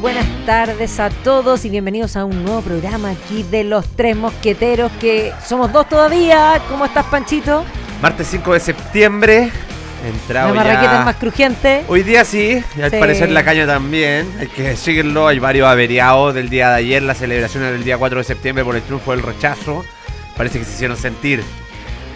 buenas tardes a todos y bienvenidos a un nuevo programa aquí de los tres mosqueteros que somos dos todavía. ¿Cómo estás, Panchito? Martes 5 de septiembre. Entrado La marraqueta es más crujiente. Hoy día sí, y al Sí. parecer la caña también. Hay que decirlo, hay varios averiados del día de ayer, las celebraciones del día 4 de septiembre por el triunfo del rechazo. Parece que se hicieron sentir.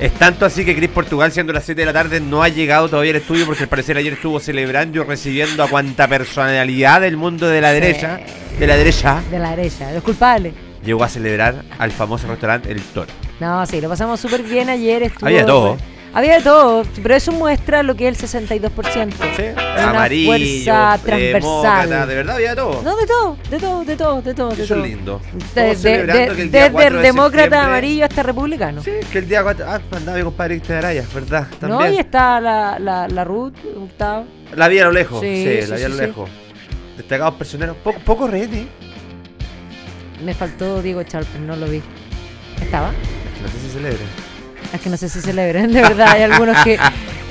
Es tanto así que Cris Portugal, siendo las 7 de la tarde, no ha llegado todavía al estudio porque al parecer ayer estuvo celebrando y recibiendo a cuanta personalidad del mundo de la Sí. derecha, de la derecha, De la derecha, los culpables. llegó a celebrar al famoso restaurante El Toro. No, sí, lo pasamos súper bien ayer. Estuvo, Había todo. Había de todo, pero eso muestra lo que es el 62%. ¿Sí? Una Amarillo, fuerza transversal. demócrata, de verdad había todo. No, de todo, de todo, de todo, de todo. De Eso todo. es lindo. De- de- de- desde 4 el de demócrata septiembre- amarillo hasta republicano. Sí, que el día 4. Ah, andaba mi compadre Cristian Araya, ¿verdad? No, También. y está la, la, la Ruth, Gustavo. La vi a lo lejos. Sí, Sí, sí, la vi a lo sí. lejos. Destacados personeros. Poco, poco rehenes. Me faltó Diego Charper, no lo vi. ¿Estaba? No sé si celebra. Es que no sé si celebran, de verdad. Hay algunos que.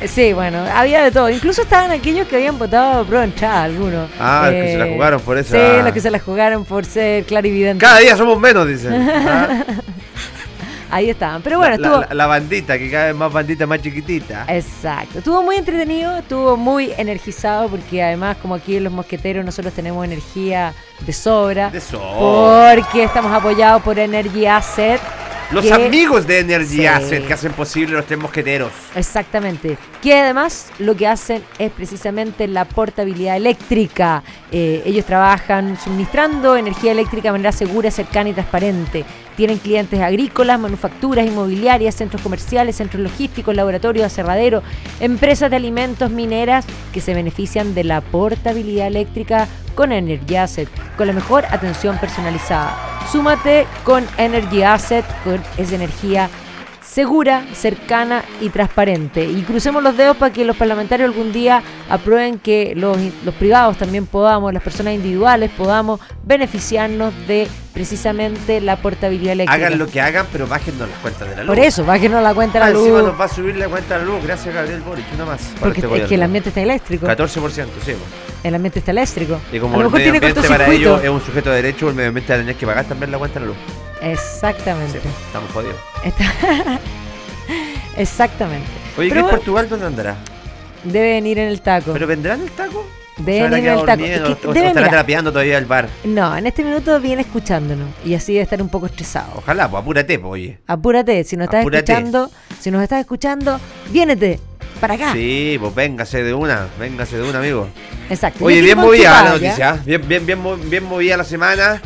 Sí, bueno, había de todo. Incluso estaban aquellos que habían votado pro entrada, algunos. Ah, los que se la jugaron por eso. Sí, Ah. los que se la jugaron por ser clarividentes. Cada día somos menos, dicen. Ah, Ahí estaban. Pero bueno, la, estuvo. la- la bandita, que cada vez más bandita, más chiquitita. Exacto. Estuvo muy entretenido, estuvo muy energizado porque además como aquí en los mosqueteros nosotros tenemos energía de sobra. De eso. Porque estamos apoyados por Energy Asset. Los que- amigos de Energy Sí. Asset que hacen posible los tres mosqueteros. Exactamente. Que además lo que hacen es precisamente la portabilidad eléctrica. Eh, ellos trabajan suministrando energía eléctrica de manera segura, cercana y transparente. Tienen clientes agrícolas, manufacturas, inmobiliarias, centros comerciales, centros logísticos, laboratorios, aserraderos, empresas de alimentos, mineras que se benefician de la portabilidad eléctrica con Energy Asset, con la mejor atención personalizada. Súmate con Energy Asset, con esa energía segura, cercana y transparente. Y crucemos los dedos para que los parlamentarios algún día aprueben que los, los privados también podamos, las personas individuales podamos beneficiarnos de precisamente la portabilidad eléctrica. Hagan lo que hagan, pero bájennos las cuentas de la luz. Por eso, no la cuenta Ah, la luz. encima nos va a subir la cuenta de la luz. Gracias, Gabriel Boric. Una más. Porque este es que el ambiente está eléctrico. 14%, sí. pues. El ambiente está eléctrico. Y A como el medio tiene ambiente para cortocircuito. ellos es un sujeto de derecho, el medio ambiente va a tener que pagar también la cuenta de la luz. Exactamente. Sí, estamos jodidos. Está- Exactamente. Oye, Pero ¿qué bueno, Portugal dónde andará? Debe venir en el taco. ¿Pero vendrá en el taco? Debe ¿Se habrá venir en el taco. Es que ¿O- estará trapeando todavía el bar? No, en este minuto viene escuchándonos y así debe estar un poco estresado. Ojalá, pues apúrate, pues, oye. Apúrate, si nos estás Apúrate. escuchando, si nos estás escuchando, viénete para acá. Sí, pues véngase de una, véngase de una, amigo. Exacto. Oye, bien movida la noticia, ¿eh? bien, bien, bien, bien movida la semana.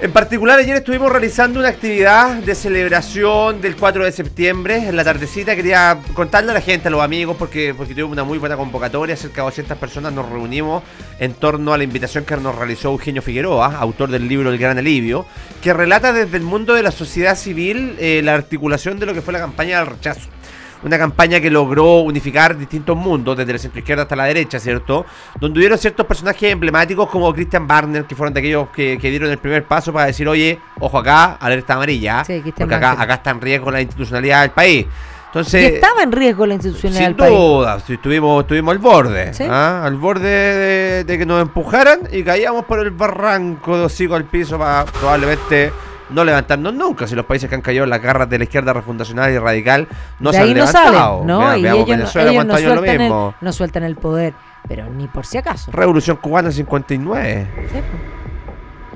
En particular, ayer estuvimos realizando una actividad de celebración del 4 de septiembre. En la tardecita quería contarle a la gente, a los amigos, porque, porque tuvimos una muy buena convocatoria. Cerca de 200 personas nos reunimos en torno a la invitación que nos realizó Eugenio Figueroa, autor del libro El Gran Alivio, que relata desde el mundo de la sociedad civil eh, la articulación de lo que fue la campaña del rechazo. Una campaña que logró unificar distintos mundos, desde la centro izquierda hasta la derecha, ¿cierto? Donde hubieron ciertos personajes emblemáticos como Christian Barner, que fueron de aquellos que, que dieron el primer paso para decir, oye, ojo acá, alerta amarilla, Sí, porque acá, acá está en riesgo la institucionalidad del país. Y Entonces, estaba en riesgo la institucionalidad sin del duda, estuvimos, estuvimos al borde, Sí. ¿ah? al borde de, de que nos empujaran y caíamos por el barranco de hocico al piso para probablemente no levantarnos nunca. Si los países que han caído en las garras de la izquierda refundacional y radical no de se han no levantado. salen, ¿no? Y ellos, no- Venezuela, ellos no, años lo sueltan el, mismo. no sueltan el poder, pero ni por si acaso. Revolución cubana 59. Sí, pues.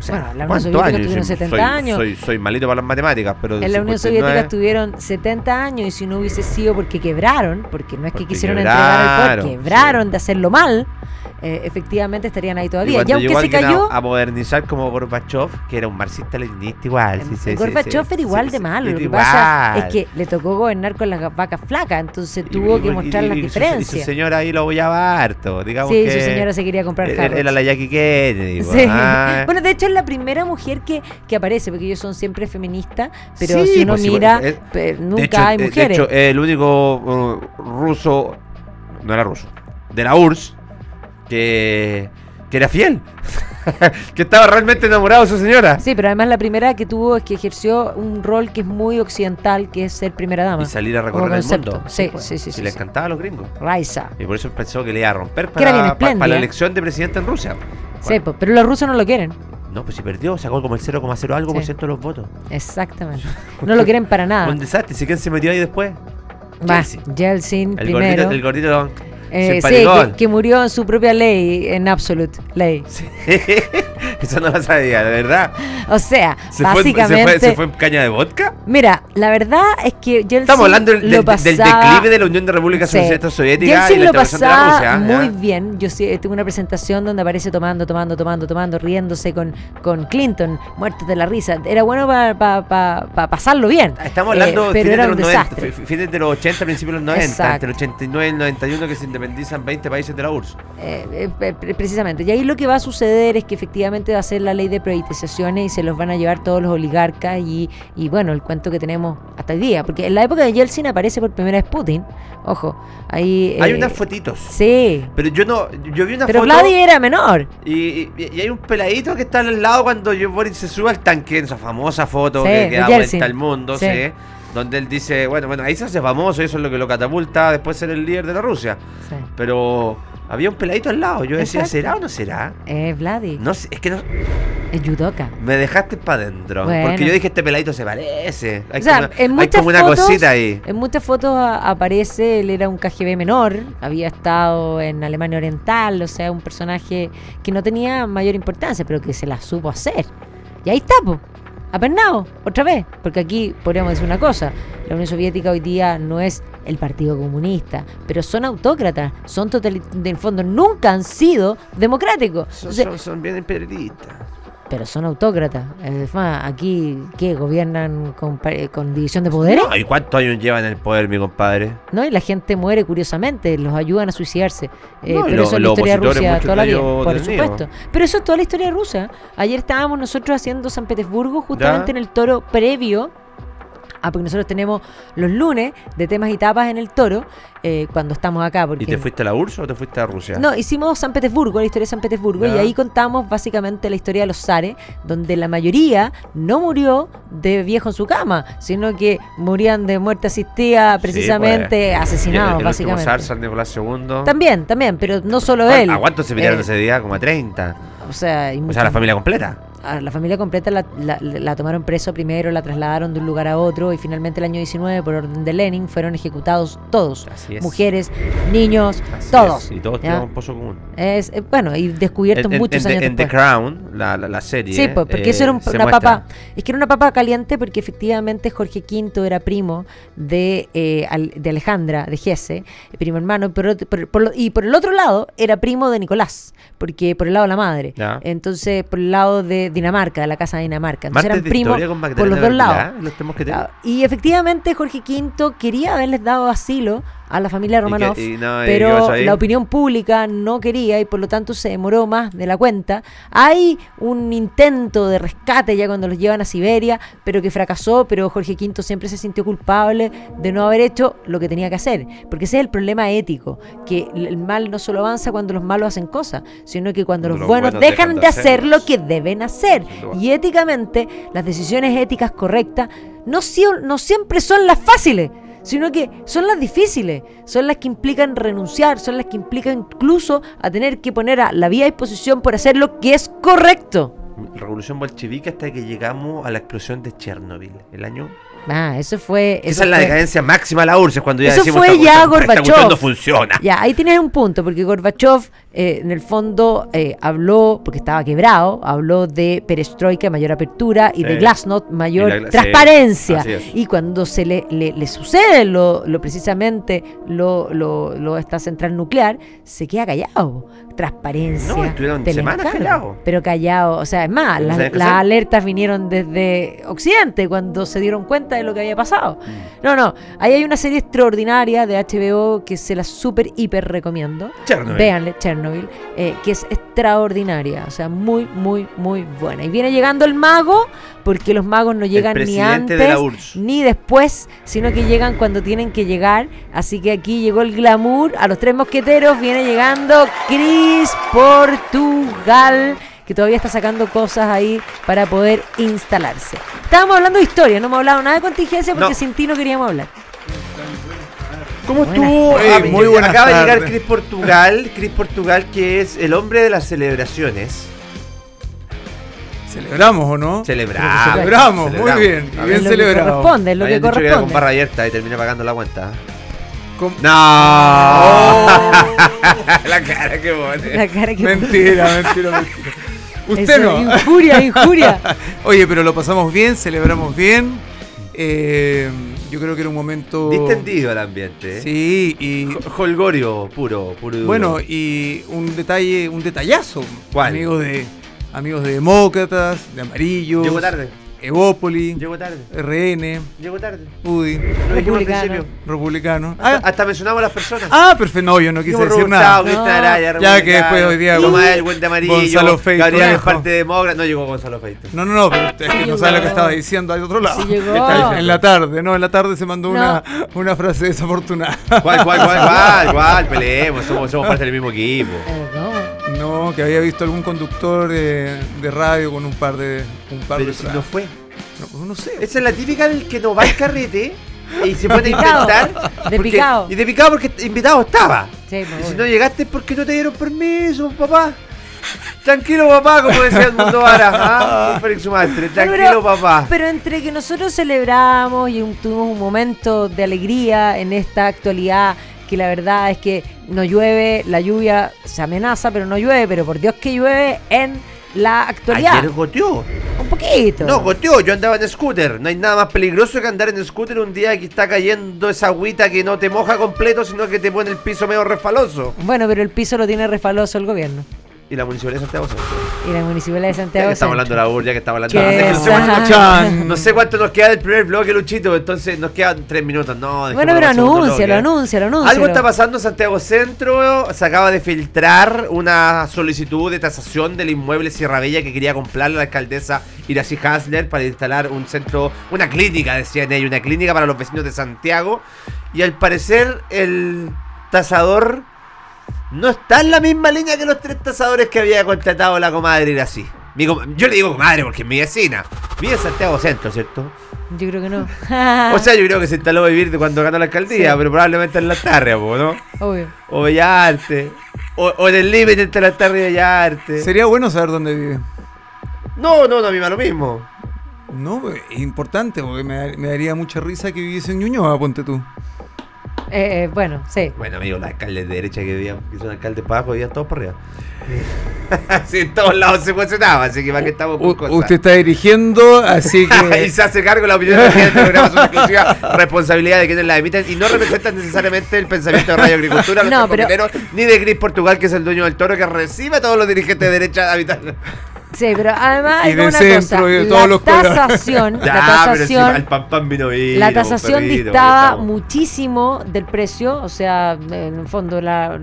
O sea, Bueno, la Unión ¿cuántos Soviética años? tuvieron Soy- 70 soy, años. Soy, soy malito para las matemáticas, pero En la Unión 59, Soviética estuvieron 70 años y si no hubiese sido porque quebraron, porque no es que Porque quisieron entregar el poder, quebraron, sí. de hacerlo mal, eh, efectivamente estarían ahí Y todavía. cuando Y aunque se alguien a- cayó, A, modernizar como Gorbachev, que era un marxista leninista igual. sí, sí, sí, Gorbachev era igual de malo. Lo que pasa igual. es que le tocó gobernar con las vacas flacas, entonces Y- tuvo y- que y- mostrar y- las y su- Y su, diferencias. señora ahí lo apoyaba harto, digamos Sí, que su señora se quería comprar era, la Jackie Kennedy. Sí. ah. Bueno, de hecho es la primera mujer que, que aparece, porque ellos son siempre feministas, pero Sí, si uno pues mira, nunca hecho, hay mujeres. De hecho, el único uh, ruso, no era ruso, de la URSS, que, que era fiel. que estaba realmente enamorado de su señora. Sí, pero además la primera que tuvo es que ejerció un rol que es muy occidental, que es ser primera dama. Y salir a recorrer el mundo. Sí, pues. sí, sí. Y sí, le sí. encantaba a los gringos. Raiza. Y por eso pensó que le iba a romper para, para- para la elección de presidente en Rusia. Sí, Bueno, po, pero los rusos no lo quieren. no, pues si perdió, sacó como el 0,0 algo por Sí. ciento de los votos. Exactamente. No lo quieren para nada. Un desastre. ¿Y quién se metió ahí después? Va, Yeltsin. Yeltsin El primero. gordito, el gordito Eh, sí, que, que murió en su propia ley, en absolute ley. Sí. Eso no lo sabía, de verdad. O sea, ¿Se fue, básicamente. se, fue, ¿Se fue caña de vodka? Mira, la verdad es que Yeltsin Estamos hablando del, declive de la Unión de Repúblicas Sí. Socialistas Soviéticas y la lo de la Rusia. ¿ya? muy bien. Yo sí, tengo una presentación donde aparece tomando, tomando, tomando, tomando, riéndose con, con Clinton, muertos de la risa. Era bueno para pasarlo bien. Estamos Eh, hablando de pero fines, era de un los 90, desastre. fi- fines de los 80, principios de los 90, Exacto. entre el 89 y el 91 que se independizan 20 países de la URSS. Eh, eh, pre- pre- precisamente. Y ahí lo que va a suceder es que efectivamente va a ser la ley de privatizaciones y se los van a llevar todos los oligarcas y, y bueno, el cuento que tenemos hasta el día. Porque en la época de Yeltsin aparece por primera vez Putin. Ojo, ahí... Hay eh, unas fotitos. Sí. Pero yo no, yo vi una Pero foto Vladi era menor. y, y- y hay un peladito que está al lado cuando Boris se sube al tanque en esa famosa foto Sí, que, da Yeltsin. vuelta al mundo, Sí. sí, donde él dice, bueno, bueno, ahí se hace famoso y eso es lo que lo catapulta después de ser el líder de la Rusia. Sí. Pero había un peladito al lado, yo decía, Exacto. ¿será o no será? Es Vladi. No sé, es que no, Es judoka. me dejaste para adentro. Bueno. Porque yo dije, este peladito se parece. Hay O sea, como en hay como una cosita ahí. En muchas fotos aparece, él era un KGB menor, había estado en Alemania Oriental, o sea, un personaje que no tenía mayor importancia, pero que se la supo hacer. Y ahí está, po, apernado, otra vez, porque aquí podríamos decir una cosa, la Unión Soviética hoy día no es el Partido Comunista, pero son autócratas, son totalitarios, en fondo nunca han sido democráticos. Son, son- son bien imperialistas. Pero son autócratas. Es más, aquí, ¿qué? ¿Gobiernan con, división de poderes? No, ¿Y cuántos años llevan en el poder, mi compadre? ¿no? Y la gente muere curiosamente, los ayudan a suicidarse. Eh, No, pero lo- eso es la historia de opositores, Rusia muchos toda la vida, por supuesto. Pero eso es toda la historia de Rusia. Ayer estábamos nosotros haciendo San Petersburgo justamente Ya. en el toro previo. Ah, porque nosotros tenemos los lunes de temas y tapas en el toro eh, cuando estamos acá. Porque ¿Y te fuiste a la URSS o te fuiste a Rusia? no, hicimos San Petersburgo, la historia de San Petersburgo, y ahí contamos básicamente la historia de los zares, donde la mayoría no murió de viejo en su cama, sino que morían de muerte asistida, Sí, precisamente pues. Y el- asesinados, el, básicamente. zar, San Nicolás II. También, también, pero no solo ¿A- él. ¿A cuántos se miraron Eh, ese día? Como a 30. O sea, y O sea, la familia completa. A la familia completa la, la- la tomaron preso primero, la trasladaron de un lugar a otro y finalmente el año 19, por orden de Lenin, fueron ejecutados todos. Así es. Mujeres, niños, Así todos. es, Y todos tienen un pozo común. Es, eh, bueno, y descubiertos En, muchos en- años en The. Crown, la, la, la serie. Sí, pues, porque eh, eso era un- una muestra. papa. Es que era una papa caliente porque efectivamente Jorge V era primo de, eh, de Alejandra, de Gese, primo hermano, pero, por- por y por el otro lado era primo de Nicolás, porque por el lado de la madre. Ya. Entonces, por el lado de Dinamarca, de la casa de Dinamarca. Entonces Martes eran primos por los dos lados. Los. Ah, Y efectivamente Jorge V quería haberles dado asilo a la familia Romanov, y no, ¿y qué pero la opinión pública no quería y por lo tanto se demoró más de la cuenta. Hay un intento de rescate ya cuando los llevan a Siberia, pero que fracasó, pero Jorge V siempre se sintió culpable de no haber hecho lo que tenía que hacer, porque ese es el problema ético, que el mal no solo avanza cuando los malos hacen cosas, sino que cuando los, los buenos, buenos dejan, dejan de de hacer lo que deben hacer. Y éticamente, las decisiones éticas correctas no, no siempre son las fáciles, sino que son las difíciles, son las que implican renunciar, son las que implican incluso a tener que poner a la vía a disposición por hacer lo que es correcto. Revolución bolchevique hasta que llegamos a la explosión de Chernobyl. El año. Ah, eso fue... eso Esa es la fue- decadencia máxima de la URSS cuando ya Eso decimos fue ya Gorbachev. no funciona. Ya, ahí tienes un punto, porque Gorbachev eh, en el fondo eh, habló, porque estaba quebrado, habló de perestroika, mayor apertura, y de Sí. glasnost, mayor Y sí, transparencia. es. y cuando se le, le- le sucede lo, lo precisamente lo, lo, lo- esta central nuclear, se queda callado. Transparencia. No, estuvieron semanas callados. Pero callado, o sea, es más, las, las alertas vinieron desde Occidente cuando se dieron cuenta de lo que había pasado. Mm. No, no, ahí hay una serie extraordinaria de HBO que se la súper, hiper recomiendo. Chernobyl. Véanle, Chernobyl, eh, que es extraordinaria, o sea, muy, muy, muy buena. Y viene llegando el mago, porque los magos no llegan ni de antes ni después, sino que llegan cuando tienen que llegar. Así que aquí llegó el glamour, a los tres mosqueteros viene llegando Chris Portugal. Que todavía está sacando cosas ahí para poder instalarse. Estábamos hablando de historia, no hemos hablado nada de contingencia porque No. sin ti no queríamos hablar. ¿Cómo estuvo? Ah, Hey, muy buenas Acaba de llegar. Chris Portugal, Chris Portugal que es el hombre de las celebraciones. ¿Celebramos o no? Celebramos. Celebramos, muy bien, y bien que celebrado. corresponde, es lo que Habían dicho era con corresponde. barra abierta y termina pagando la cuenta. Com- ¡No! Oh. la cara que pone. La cara que mentira, mentira, mentira. Usted Eso, no. Injuria, injuria. Oye, pero lo pasamos bien, celebramos bien. Eh, yo creo que era un momento. Distendido el ambiente. ¿eh? Sí, y Holgorio puro, puro y duro. bueno, y un detalle, un detallazo. ¿Cuál? Amigos de amigos de demócratas, de amarillo, Llegó tarde. Evópoli, tarde. RN, Llegó tarde. UDI, Lo dijimos al Republicano. principio. republicano. Hasta, Ah, hasta mencionamos a las personas. ah, perfecto. No, yo no quise decir nada. No. Araya, Ya que después hoy día- Tomás el buen de amarillo. Gonzalo Feito Gabriel dijo. parte de Demócrata. No llegó Gonzalo Feito. No, no, no, pero es que Sí no sabe lo que estaba diciendo al otro lado. Sí llegó. En la tarde, no, en la tarde se mandó No. una, una frase desafortunada. ¿Cuál, cuál, cuál, cuál, cuál? Peleemos, somos, somos parte del mismo equipo. No. Que había visto algún conductor eh, de radio con un par de. Un par Pero de si no fue. No, pues no sé. Esa es la típica del que no va al carrete y se pone a inventar. De porque- picado. Y de picado porque invitado estaba. Sí, Y pues, si no llegaste es porque no te dieron permiso, papá. Tranquilo, papá, como decía el mundo Vara. ¿ah? Félix Sumastre, tranquilo, Pero- papá. Pero entre que nosotros celebramos y un- tuvimos un momento de alegría en esta actualidad, que la verdad es que no llueve, la lluvia se amenaza, pero no llueve, pero por Dios que llueve en la actualidad. Ayer goteó. Un poquito. No, goteó. Yo andaba en scooter. No hay nada más peligroso que andar en scooter un día que está cayendo esa agüita que no te moja completo, sino que te pone el piso medio refaloso. Bueno, pero el piso lo tiene refaloso el gobierno. Y la municipalidad de Santiago Centro. Y la municipalidad de Santiago. que estamos hablando de la UR, ya que estamos hablando de la no sé, cuánto nos queda, del primer bloque, Luchito. Entonces nos quedan tres minutos. No, Bueno, pero segundo anúncialo, bloque. anúncialo, anúncialo. Algo está pasando en Santiago Centro. Se acaba de filtrar una solicitud de tasación del inmueble Sierra Bella que quería comprar la alcaldesa Iracy Hasler para instalar un centro, una clínica, decían ellos, una clínica para los vecinos de Santiago. Y al parecer el tasador no está en la misma línea que los tres tasadores que había contratado la comadre Iracy. Mi com- Yo le digo comadre porque es mi vecina. Vive en Santiago Centro, ¿cierto? Yo creo que no. O sea, yo creo que se instaló a vivir de cuando ganó la alcaldía, Sí. pero probablemente en la tarde, ¿no? Obvio. O Bellarte. O, o en el límite entre la tarde y Bellarte. Sería bueno saber dónde vive. No, no, no, a mí me da lo mismo. No, es importante, porque me, me daría mucha risa que viviese en Ñuñoa, ponte tú. Eh, eh, bueno, sí. Bueno, amigo, los alcaldes de derecha que vivían, que son alcaldes para abajo, vivían todos por arriba. sí, en todos lados se cuestionaba, así que para qué estamos con U- cosas. usted está dirigiendo, así y que. se hace cargo de la opinión de la gente programa, son exclusiva responsabilidad de quienes la emiten y no representan necesariamente el pensamiento de Radio Agricultura, los No, pero- ni de Gris Portugal, que es el dueño del toro que recibe a todos los dirigentes de derecha habitando. Sí, pero además Y de una centro cosa. y de la los tasación, la tasación, al pan pan vino vino, la tasación perrito, muchísimo del precio, o sea, en el fondo la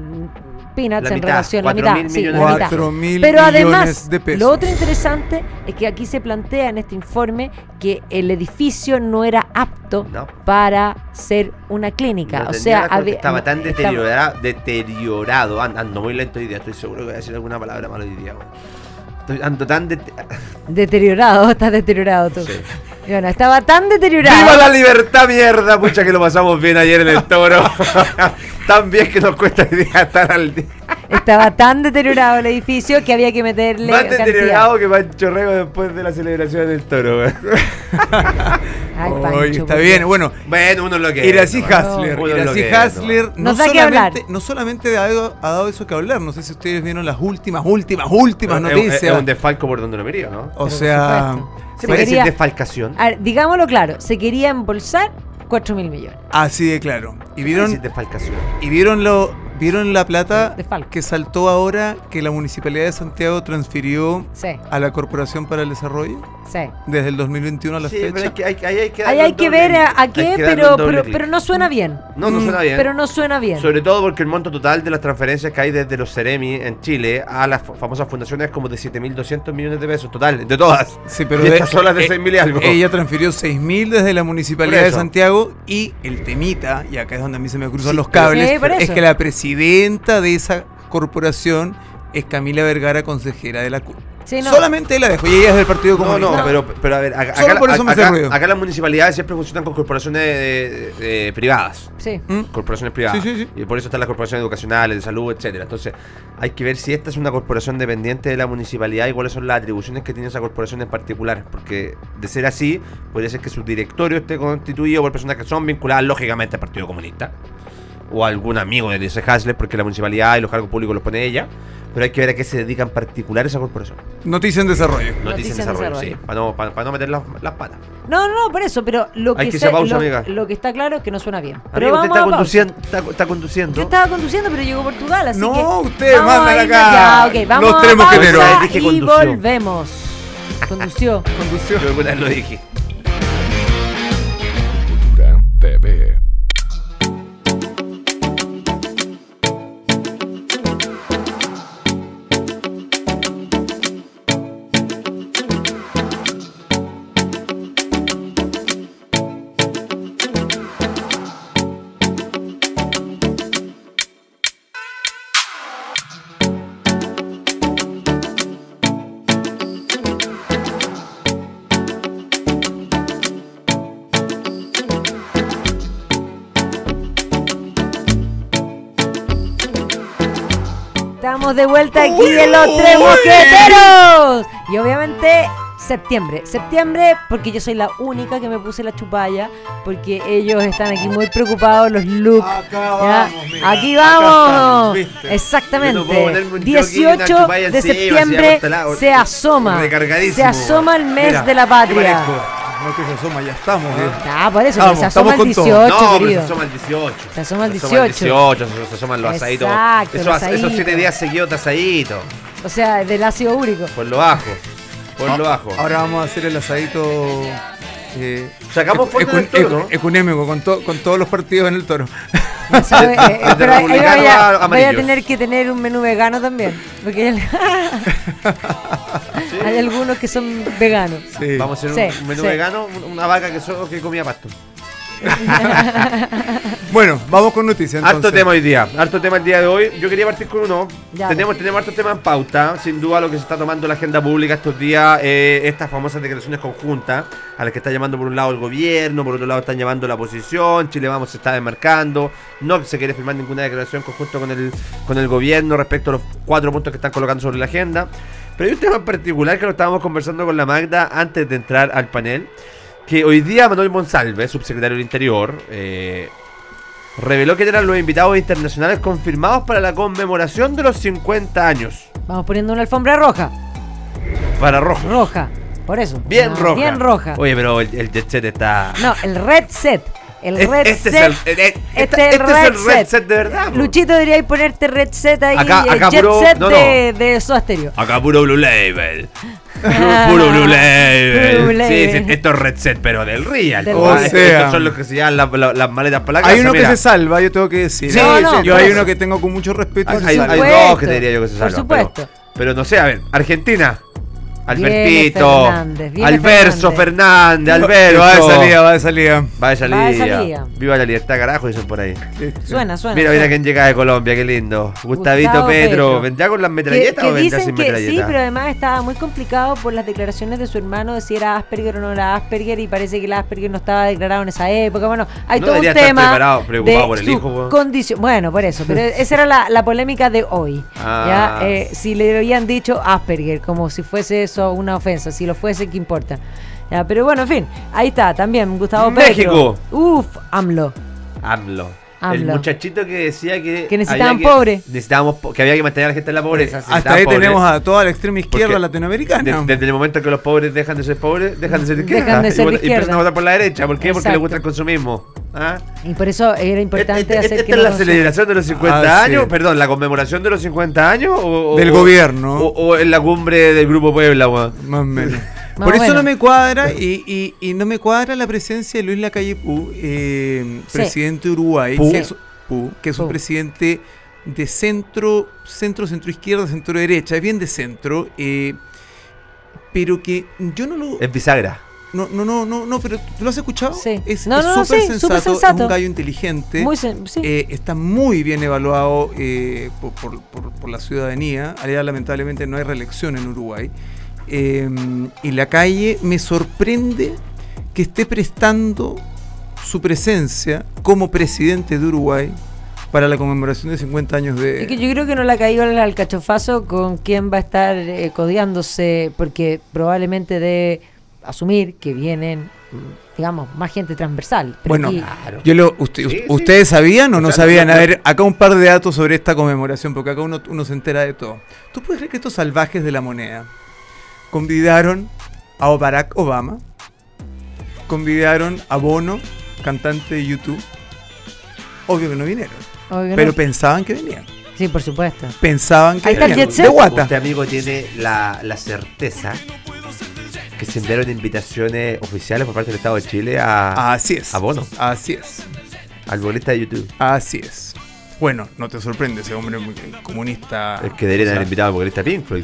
peanuts La en mitad, relación la mitad, mil sí, la mitad. Pero además, de pesos. lo otro interesante es que aquí se plantea en este informe que el edificio no era apto No. para ser una clínica. No o sea, había- estaba tan estaba- deteriorado, deteriorado. An- Ando muy lento hoy día, estoy seguro que voy a decir alguna palabra mala hoy día. weón. Estoy- Ando tan dete- Deteriorado, estás deteriorado tú. Sí. Bueno, estaba tan deteriorado. ¡Viva la libertad, mierda! Pucha que lo pasamos bien ayer en el toro. tan bien que nos cuesta hoy día estar al día. Estaba tan deteriorado el edificio que había que meterle Más cantidad. deteriorado que Pancho Rego después de la celebración del toro. Ay, Oye, Pancho, está bien. Bueno, Bueno, uno lo que Iracy es. Hasler. Lo Iracy es, Hasler no solamente, no solamente ha dado, ha dado eso que hablar. No sé si ustedes vieron las últimas, últimas, últimas Es- es- noticias. Es un desfalco por donde no me iría, ¿no? o Pero sea. ¿Se puede decir quería- desfalcación? A ver, digámoslo claro, se quería embolsar 4 mil millones. así de claro. Y ¿Se puede vieron, decir desfalcación? y vieron lo, vieron la plata Desfalco. que saltó ahora que la municipalidad de Santiago transfirió Sí, a la Corporación para el Desarrollo sí. desde el 2021 a la Sí, fecha. pero es que hay, ahí hay que Ahí hay que ver a, qué, pero, pero, no suena bien. No, no suena bien. Pero no suena bien. Sobre todo porque el monto total de las transferencias que hay desde los Ceremi en Chile a las fa- famosas fundaciones es como de 7.200 millones de pesos total, de todas. Sí, pero y de- estas son las de eh, 6.000 y algo. Ella transfirió 6.000 desde la Municipalidad de. Santiago y el temita, y acá es donde a mí se me cruzan Sí, los cables, es que la presidenta de esa corporación es Camila Vergara, consejera de la CUT. Sí, no. Solamente la dejo. Y ella es del Partido No, Comunista. no, pero, pero a ver, acá, Solo acá- por eso me hace acá- ruido. acá las municipalidades siempre funcionan con corporaciones eh, eh, privadas. Sí. ¿Mm? corporaciones privadas. Sí, sí, sí. Y por eso están las corporaciones educacionales, de salud, etcétera. Entonces, hay que ver si esta es una corporación dependiente de la municipalidad y cuáles son las atribuciones que tiene esa corporación en particular. Porque de ser así, podría ser que su directorio esté constituido por personas que son vinculadas lógicamente al Partido Comunista. O algún amigo de Elise Hasler, porque la municipalidad y los cargos públicos los pone ella. Pero hay que ver a qué se dedica en particular esa corporación. Noticia en desarrollo. Noticias Noticia en desarrollo, desarrollo. sí. Para no, para, para no meter las, las patas. No, no, no, por eso, pero lo que, que sé- irse a pausa, lo, que está claro es que no suena bien. Pero Amigo, usted vamos está a pausa. conduciendo, está, está conduciendo. Yo estaba conduciendo, pero llegó Portugal, así No, que. usted vamos manda acá. Ya, ok, vamos Los tres mosqueteros. Dije y condució. volvemos. Condució. Condució. Yo alguna vez lo dije. De vuelta aquí en los tres mosqueteros. Y obviamente septiembre. Septiembre porque yo soy la única que me puse la chupalla. Porque ellos están aquí muy preocupados, los looks. Acá ¿ya? vamos, mira. Aquí Acá vamos. Exactamente. ponerme un jockey y una 18 chupalla de septiembre se asoma. Se asoma el mes Mira, de la ¿qué patria. No que se asoma, ya estamos. eh. Ah, por eso, Vamos, se asoma el estamos con 18, todo. No, pero se asoma el 18. Se asoma el Se 18. se, se asoman los asaditos. Exacto, Esos, los esos asaditos. siete días seguidos de asadito. O sea, del ácido úrico. Por lo bajo. Por lo bajo. Ahora vamos a hacer el asadito. Eh, Sacamos fotos del toro. Ecunémico, con, to- con todos los partidos en el toro. Eh, eh, pero ahí- vaya, a vaya a amarillos. tener que tener un menú vegano también. Porque hay, hay algunos que son veganos. Sí. Vamos a hacer un- menú vegano, un- una vaca que solo que comía pasto. Bueno, vamos con noticias. Harto entonces. tema hoy día, harto tema el día de hoy. Yo quería partir con uno. Ya, tenemos, tenemos harto tema en pauta. Sin duda lo que se está tomando la agenda pública estos días, eh, estas famosas declaraciones conjuntas, a las que está llamando por un lado el gobierno, por otro lado están llamando la oposición, Chile Vamos se está desmarcando, no se quiere firmar ninguna declaración conjunta con el, con el gobierno respecto a los cuatro puntos que están colocando sobre la agenda. Pero hay un tema en particular que lo estábamos conversando con la Magda antes de entrar al panel, que hoy día Manuel Monsalve, subsecretario del Interior, eh, reveló que eran los invitados internacionales confirmados para la conmemoración de los 50 años. Vamos poniendo una alfombra roja. Para rojo. Roja. Por eso. Bien Ah, roja. Bien roja. Oye, pero el, el jet set está. No, el red set. El Es- red este set. es el, eh, eh, este esta- es el este red es el red set. set de verdad. po. Luchito debería ir ponerte red set ahí. Acá- el acá jet puro- set no, de, de Soda Stereo. Acá puro Blue Label. Ah, puro Blue Label. Blue Sí, Label. sí, esto es red set, pero del real. Del. O Ah, estos- sea. estos son los que se llaman la- la- las maletas para la casa. Hay uno mira. que se salva, yo tengo que decir. Sí, ¿eh? No, no, yo por hay uno que tengo con mucho respeto. Hay, hay- dos que te diría yo que se Por salvan. Pero, supuesto. pero no sé, a ver, Argentina. Albertito. Alverso Fernández, Alberto. Va de salida, va de salida. Va de salida. Va de salida. Viva la libertad, carajo, dicen por ahí. Suena, suena. Mira, mira quién llega de Colombia, qué lindo. Gustavito Gustavo Petro. ¿Vendrá con las metralletas que o vendrá dicen sin que sí, pero además estaba muy complicado por las declaraciones de su hermano de si era Asperger o no era Asperger y parece que el Asperger no estaba declarado en esa época. Bueno, hay No todo un tema preparado, preocupado de por el su hijo, condición. Bueno, por eso, pero esa era la, la polémica de hoy. Ah. ¿ya? Eh, si le habían dicho Asperger, como si fuese eso una ofensa, si lo fuese, ¿qué importa? Ya, pero bueno, en fin, ahí está, también Gustavo México. Petro. Uf, AMLO. AMLO. El muchachito que decía que. Que necesitaban había que- pobres. Necesitábamos po- que había que mantener a la gente en la pobreza. Hasta necesitaban ahí pobres. tenemos a toda la extrema izquierda Porque latinoamericana. de- desde el momento que los pobres dejan de ser pobres, dejan de ser de Dejan izquierda. de ser y, de empiezan izquierda. a votar por la derecha. ¿Por qué? Porque les gusta el consumismo. ¿Ah? Y por eso era importante Este- este- hacer ¿Esta que es la celebración de los 50 Ah, sí. años? Perdón, ¿la conmemoración de los 50 años? O, o- Del gobierno. O, o en la cumbre del Grupo Puebla, weón? Más o menos. Más Por eso no me cuadra y, y- y no me cuadra la presencia de Luis Lacalle Pou, eh, Sí. presidente de Uruguay, Pou. que es, Pou, que es un presidente de centro, centro, centro izquierda, centro derecha, es bien de centro, eh, pero que yo no lo... Es bisagra. No, no, no, no, no, pero ¿tú lo has escuchado? Sí. Es No, es no, no, súper sí, sensato, súper es sensato. un gallo inteligente. Muy sen- sí. Eh, está muy bien evaluado eh, por, por- por- por la ciudadanía. Allá lamentablemente no hay reelección en Uruguay. Eh, y la calle, me sorprende que esté prestando su presencia como presidente de Uruguay para la conmemoración de 50 años de... Es que yo creo que no le ha caído el alcachofazo con quién va a estar eh, codeándose, porque probablemente de asumir que vienen, mm, digamos, más gente transversal. Pero Bueno, aquí- Claro. Yo lo, usted- Sí, sí. ¿Ustedes sabían o no O sea, sabían? no- A ver, acá un par de datos sobre esta conmemoración, porque acá uno, uno se entera de todo. ¿Tú puedes creer que estos salvajes de la moneda convidaron a Barack Obama? Convidaron a Bono, cantante de YouTube. Obvio que no vinieron, obvio que pero no. pensaban que venían. sí, por supuesto. Pensaban que Ahí está el venían. De guata. Este amigo tiene la, la certeza que se enviaron invitaciones oficiales por parte del Estado de Chile a, Así es. a Bono, Así es. al bolista de YouTube. Así es. Bueno, no te sorprende ese hombre muy comunista. El que deberían o sea, haber invitado al vocalista Pink Floyd.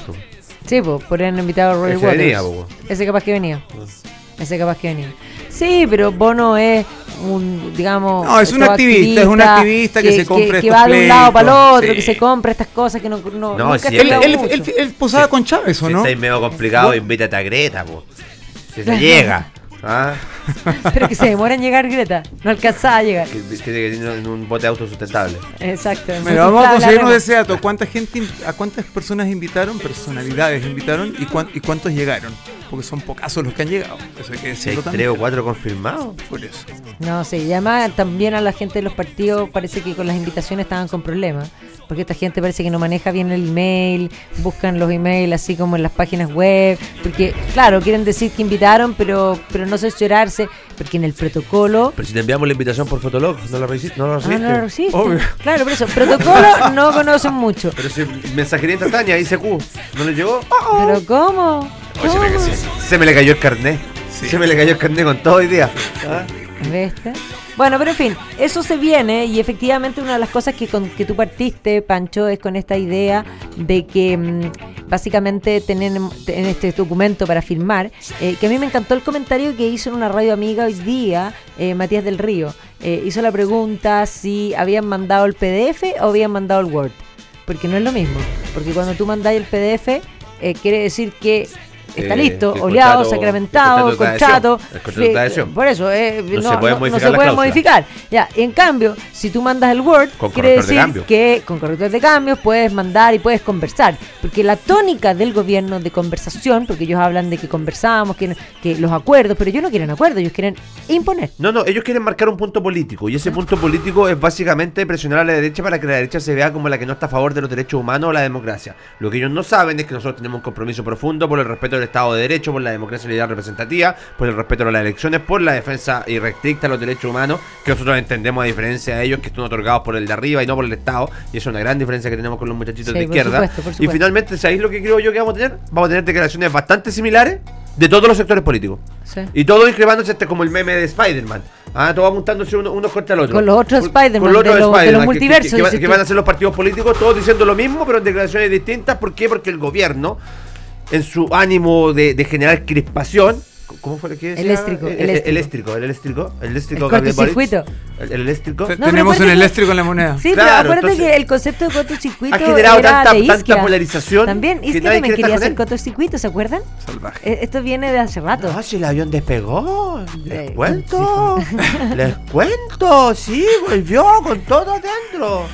Sí, pues, podrían invitar a Roy Ese Waters. venía, po. Ese capaz que venía. Ese capaz que venía. Sí, pero Bono es un, digamos... No, es un activista, es un activista que se compra que, estos va de un lado para el otro, sí. que se compra estas cosas que no, no, No, nunca si Él, Él- ayuda él- mucho. él- él posaba con Chávez, ¿o Si no? estáis medio complicado, invítate a Greta. Si se llega. ¿Ah? Pero que se demora en llegar Greta. No alcanzaba a llegar. Que tiene que ir en un bote autosustentable. Exacto. Mira, vamos a conseguirnos la ese dato. ¿Cuánta gente, ¿A cuántas personas invitaron? Personalidades invitaron y, cuán- y cuántos llegaron? Porque son pocazos los que han llegado. Eso hay que Si hay decirlo tres o cuatro confirmados. Por eso. No, sí, y además también a la gente de los partidos parece que con las invitaciones estaban con problemas, porque esta gente parece que no maneja bien el email, buscan los emails así como en las páginas web, porque claro, quieren decir que invitaron, pero pero no cerciorarse, porque en el protocolo... Pero si te enviamos la invitación por Fotolog, no la recibiste. No la Ah, recibiste. no. Obvio. Claro, por eso, protocolo no conocen mucho. Pero si mensajería instantánea, ICQ, ¿no le llegó? ¿Pero cómo? Oye, se, me, ¿Cómo? se- se me le cayó el carnet. Sí. Se me le cayó el carnet con todo hoy día. ¿Ah? ¿Viste? Bueno, pero en fin, eso se viene y efectivamente una de las cosas que, con que tú partiste, Pancho, es con esta idea de que mm, básicamente tenemos en este documento para firmar, eh, que a mí me encantó el comentario que hizo en una radio amiga hoy día, eh, Matías del Río. Eh, hizo la pregunta si habían mandado el PDF o habían mandado el Word. Porque no es lo mismo. Porque cuando tú mandáis el PDF, eh, quiere decir que está Eh, listo, oleado, contrato- sacramentado, el contrato de el de. Por eso, eh, No no, se pueden no modificar se las pueden cláusulas. modificar. Ya, en cambio, si tú mandas el Word, Con quiere de decir cambio. que con corrector de cambios puedes mandar y puedes conversar. Porque la tónica del gobierno de conversación, porque ellos hablan de que conversamos, que, que los acuerdos, pero ellos no quieren acuerdos, ellos quieren imponer. No, no, ellos quieren marcar un punto político y ese punto político es básicamente presionar a la derecha para que la derecha se vea como la que no está a favor de los derechos humanos o la democracia. Lo que ellos no saben es que nosotros tenemos un compromiso profundo por el respeto del Estado de Derecho, por la democracia y la representativa, por el respeto a las elecciones, por la defensa irrestricta de los derechos humanos, que nosotros entendemos a diferencia de ellos que están otorgados por el de arriba y no por el Estado, y eso es una gran diferencia que tenemos con los muchachitos Sí, de por izquierda. supuesto, por Y finalmente, ¿sabéis lo que creo yo que vamos a tener? Vamos a tener declaraciones bastante similares de todos los sectores políticos. Sí. Y todos discrepándose este como el meme de Spider-Man. Ah, todos apuntándose uno, unos contra el otro. Con los otros Spider-Man con los otros Spider-Man, que- Que, que van- que a ser los partidos políticos, todos diciendo lo mismo, pero en declaraciones distintas. ¿Por qué? Porque el gobierno, en su ánimo de, generar crispación. ¿Cómo fue lo que decía? Eléctrico, El, el, eléctrico. el eléctrico, el eléctrico, el eléctrico El cortocircuito. El, el eléctrico. No, Tenemos un que- eléctrico en la moneda. Sí, Claro, pero acuérdate entonces- que el concepto de cortocircuito Ha generado era tanta- de tanta polarización También, que Isquia nadie también quería hacer cortocircuito, ¿se acuerdan? Salvaje. Eh, Esto viene de hace rato. No, si el avión despegó. Les Eh, cuento. Les cuento. Sí, volvió con todo adentro.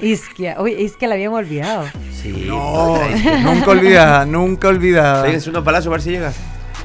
Isquia. Oye, Isquia la habíamos olvidado. Sí. No, nunca olvidada, nunca olvidada. Péguense unos palazos para ver si llega.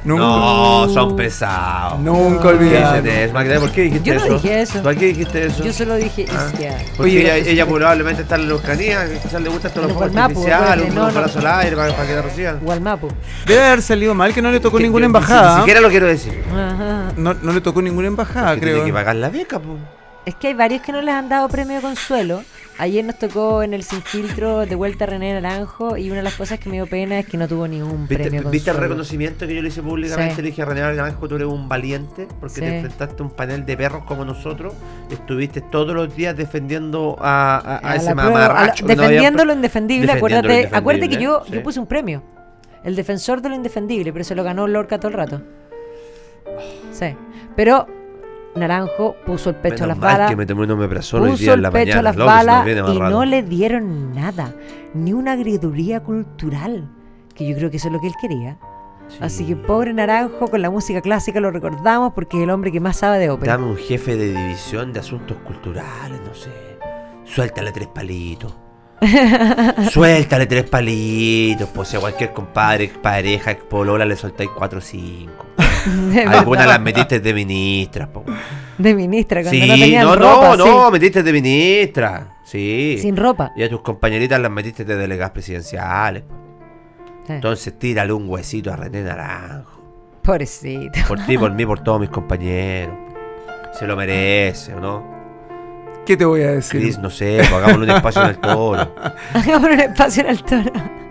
Nunca, No, son pesados. nunca ¿Qué olvidada. dicen eso, Magdalena? ¿Por qué dijiste Yo no eso? dije eso. ¿Por qué dijiste eso? Yo solo dije Ah. Isquia. Porque Oye, ella, ella probablemente está en la Eucanía, quizás le gusta todo En los fuegos Gualmapu, artificiales, acuérdate, no. al aire para, para que la reciban. Gualmapu. Debe haber salido mal que no le tocó ninguna embajada. Ni siquiera lo quiero decir. Ajá. No, no le tocó ninguna embajada, Que creo. tiene que pagar la beca, po. Es que hay varios que no les han dado premio consuelo. Ayer nos tocó en el Sin Filtro de vuelta a René Naranjo y una de las cosas que me dio pena es que no tuvo ningún ¿Viste, premio ¿Viste el reconocimiento que yo le hice públicamente? Sí. Le dije a René Naranjo, tú eres un valiente porque Sí. te enfrentaste a un panel de perros como nosotros. Estuviste todos los días defendiendo a, a- a A ese a la- mamarracho. que no había- defendiendo lo indefendible, Defendiendo lo acuérdate, acuérdate que yo, indefendible, yo sí. puse un premio. El defensor de lo indefendible, pero se lo ganó Lorca todo el rato. Sí. Pero Naranjo puso el pecho a las mal balas. que me tomé un omeprazol hoy Puso día en el la pecho a las loco, balas y no le dieron nada. Ni una agreduría cultural. Que yo creo que eso es lo que él quería. Sí. Así que pobre Naranjo, con la música clásica lo recordamos porque es el hombre que más sabe de ópera. Dame un jefe de división de asuntos culturales, no sé. Suéltale tres palitos. Suéltale tres palitos. Pues si a cualquier compadre, pareja, polola le soltáis cuatro o cinco. Algunas las metiste de ministra, po. De ministra, cuando Sí, no tenían no, ropa, no, sí. no, metiste de ministra. Sí. Sin ropa. Y a tus compañeritas las metiste de delegadas presidenciales. Sí. Entonces tírale un huesito a René Naranjo. Pobrecito. Por ti, por mí, por todos mis compañeros. Se lo merece, ¿o no? ¿Qué te voy a decir? No sé, pues hagámosle un espacio en el toro. Hagamos un espacio en el toro.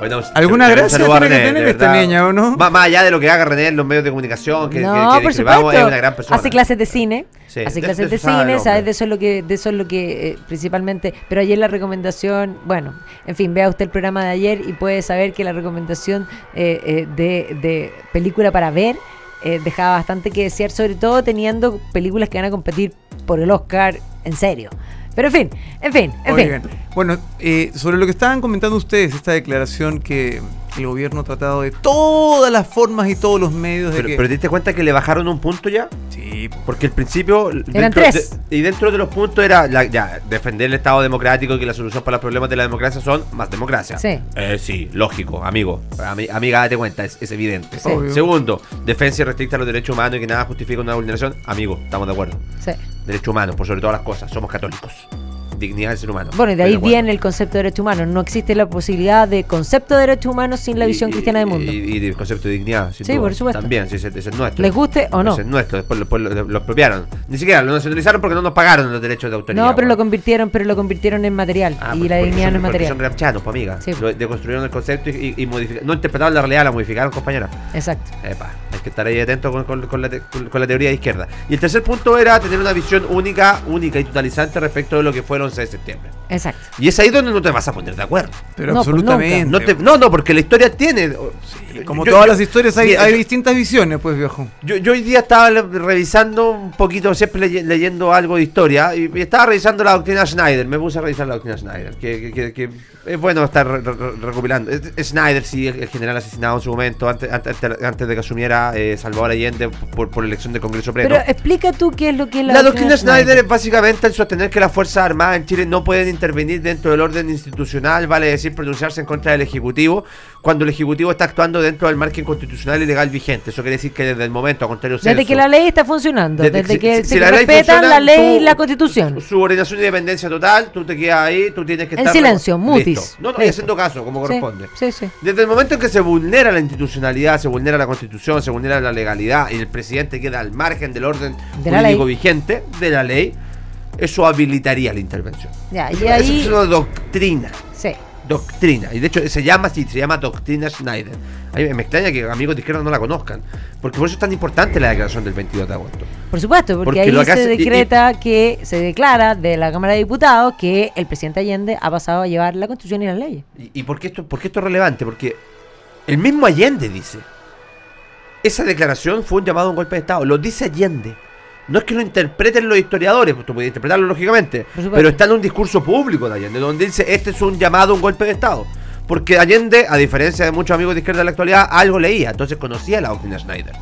Bueno, ¿Alguna un gracia tiene que René, tener de esta verdad. niña, o no? Más, más allá de lo que haga René en los medios de comunicación, que, no, que, que por discrepamos, supuesto. es una gran persona. Hace clases de cine. Sí, hace de- clases de cine, sabes de eso es lo que, de eso es lo que eh, principalmente. Pero ayer la recomendación, bueno, en fin, vea usted el programa de ayer y puede saber que la recomendación eh, eh, de, de película para ver eh, dejaba bastante que desear, sobre todo teniendo películas que van a competir por el Oscar en serio. Pero en fin, en fin, en Oigan, fin. bueno, eh, sobre lo que estaban comentando ustedes, esta declaración que el gobierno ha tratado de todas las formas y todos los medios de Pero, que... pero ¿te diste cuenta que le bajaron un punto ya? Sí, po. Porque al principio. dentro tres. de- y dentro de los puntos era la- ya, defender el Estado democrático y que la solución para los problemas de la democracia son más democracia. Sí. Eh, sí, lógico, amigo. Ami- amiga, date cuenta, es, es evidente. Sí. Segundo, defensa y restricta los derechos humanos y que nada justifica una vulneración. Amigo, estamos de acuerdo. Sí. Derechos humanos, por sobre todas las cosas. Somos católicos. Dignidad del ser humano. Bueno, y de ahí viene el concepto de derechos humanos. No existe la posibilidad de concepto de derechos humanos sin la visión Y- cristiana del mundo. Y, y del concepto de dignidad. sin Sí, duda. por supuesto. También, sí, ese, ese es nuestro. Les guste o no. Es nuestro. Después, lo- después lo. Ni siquiera lo nacionalizaron porque no nos pagaron los derechos de autoría. No, pero lo convirtieron, pero lo convirtieron en material. Ah, y la dignidad son- no es material. Son gramscianos, pues, amiga. Sí. Lo- deconstruyeron el concepto y, modificaron. No interpretaron la realidad, la modificaron, compañera. Exacto. Epa, hay que estar ahí atento con, con- con la, te- con- la teoría de izquierda. Y el tercer punto era tener una visión única, única y totalizante respecto de lo que fue el 11 de septiembre. Exacto. Y es ahí donde no te vas a poner de acuerdo. Pero No, pues absolutamente. No, te- no, no, porque la historia tiene. Como yo- todas yo- las historias hay, Mira, hay yo- distintas visiones, pues viejo. Yo, yo hoy día estaba revisando un poquito, siempre leye- leyendo algo de historia, y, y estaba revisando la doctrina Schneider. Me puse a revisar la doctrina Schneider, que, que- que- que es bueno estar re- re- recopilando. Schneider, sí, el general asesinado en su momento, antes, antes, antes de que asumiera eh, Salvador Allende por, por elección de Congreso Pleno. Pero explica tú qué es lo que es la, La doctrina Schneider es básicamente el sostener que las Fuerzas Armadas en Chile no pueden intervenir dentro del orden institucional, vale decir, pronunciarse en contra del Ejecutivo, cuando el Ejecutivo está actuando dentro del margen constitucional y legal vigente. Eso quiere decir que desde el momento, a contrario Desde censo, que la ley está funcionando, desde desde, que si- se si la ley respetan funciona, la ley y la constitución. Su subordinación y dependencia total, tú te quedas ahí, tú tienes que En estar... silencio, Listo. mutis. No, no, y haciendo caso, como Sí, corresponde. Sí, sí. Desde el momento en que se vulnera la institucionalidad, se vulnera la constitución, se vulnera la legalidad y el presidente queda al margen del orden De jurídico vigente de la ley, eso habilitaría la intervención. Ya, y Eso es una doctrina. Sí. Doctrina. Y de hecho se llama así, se llama Doctrina Schneider. A mí me extraña que amigos de izquierda no la conozcan. Porque por eso es tan importante la declaración del 22 de agosto. Por supuesto, porque, Porque ahí lo que se y- decreta que se declara de la Cámara de Diputados que el presidente Allende ha pasado a llevar la constitución y las leyes. ¿Y, y por, qué esto, por qué esto es relevante? Porque el mismo Allende dice. Esa declaración fue un llamado a un golpe de Estado. Lo dice Allende. No es que lo interpreten los historiadores, pues tú puedes interpretarlo lógicamente, pero está en un discurso público de Allende, donde dice este es un llamado a un golpe de Estado. Porque Allende, a diferencia de muchos amigos de izquierda de la actualidad, algo leía, entonces conocía la doctrina Schneider.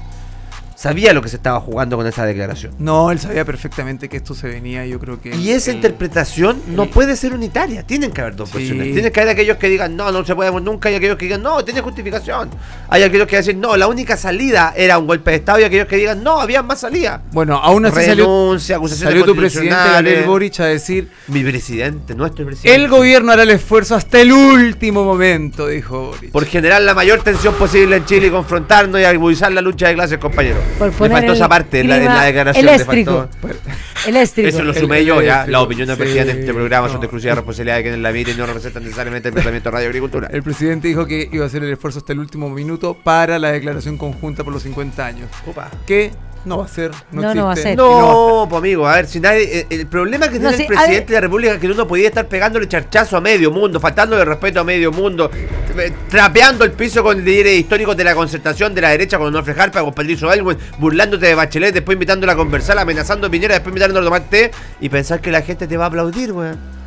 Sabía lo que se estaba jugando con esa declaración. No, él sabía perfectamente que esto se venía, yo creo que... Y esa el- interpretación no el- puede ser unitaria. Tienen que haber dos Sí. versiones. Tienen que haber aquellos que digan, no, no se puede nunca, y aquellos que digan, no, tiene justificación. Hay aquellos que dicen, no, la única salida era un golpe de Estado, y aquellos que digan, no, había más salida. Bueno, aún así salió, Renuncia, salió tu presidente. Gabriel Boric, a decir... Mi presidente, nuestro presidente. El gobierno hará el esfuerzo hasta el último momento, dijo Boric. Por generar la mayor tensión posible en Chile y confrontarnos y agudizar la lucha de clases, compañeros. Por Le poner faltó el esa parte en la, en la declaración. le eléctrico. faltó- Eléctrico. Eso lo sumé el yo, ya. Las opiniones sí, vertidas en este programa son de exclusiva responsabilidad de quienes la emiten y no representan necesariamente el pensamiento de Radio Agricultura. El presidente dijo que iba a hacer el esfuerzo hasta el último minuto para la declaración conjunta por los 50 años. Opa. Que no va a ser, no, No, no va a existe, ser. no pues amigo, a ver, si nadie. eh, El problema que tiene el presidente ver- de la República es que uno podía estar pegándole charchazo a medio mundo, faltándole respeto a medio mundo, eh, trapeando el piso con líderes históricos de la concertación de la derecha con Onofre Jarpa, con Patricio Elwin, burlándote de Bachelet, después invitándola a conversar, amenazando a Piñera, después invitándola a tomar té y pensar que la gente te va a aplaudir, weón.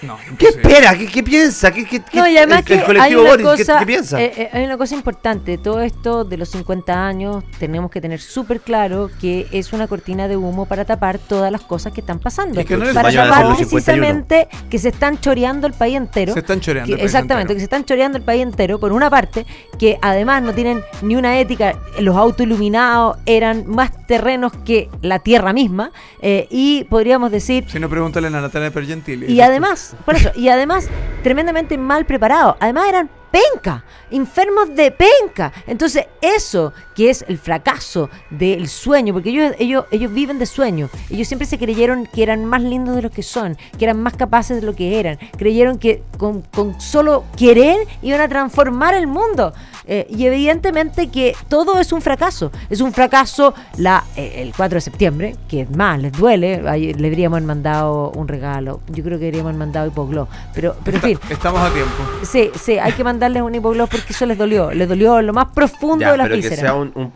No, ¿Qué espera? ¿Qué, qué piensa? ¿Qué, qué, qué- No, y además el, que el hay colectivo una, Boris, ¿qué- cosa, ¿qué, piensa? eh, eh, hay una cosa importante. Todo esto de los 50 años tenemos que tener súper claro que es una cortina de humo para tapar todas las cosas que están pasando. Es que no les para tapar hacer los 51. precisamente que se están choreando el país entero. Se están choreando. Que- el país exactamente, que se están choreando el país entero, por una parte, que además no tienen ni una ética, los autos iluminados eran más terrenos que la tierra misma, eh, y podríamos decir, Si no, pregúntale a Natalia Pergentili. y además, por eso, y además tremendamente mal preparados, además eran penca, enfermos de penca. Entonces, eso que es el fracaso del sueño, porque ellos, ellos, ellos viven de sueño, ellos siempre se creyeron que eran más lindos de lo que son, que eran más capaces de lo que eran, creyeron que con, con solo querer iban a transformar el mundo. Eh, y evidentemente que todo es un fracaso. Es un fracaso la, eh, el 4 de septiembre, que es más, les duele. Ahí le deberíamos haber mandado un regalo. Yo creo que deberíamos haber mandado hipogloss. Pero, pero en fin, Estamos a tiempo. sí, sí, hay que mandarles un hipogloss porque eso les dolió. Les dolió lo más profundo Ya, de las pero que sea un, un,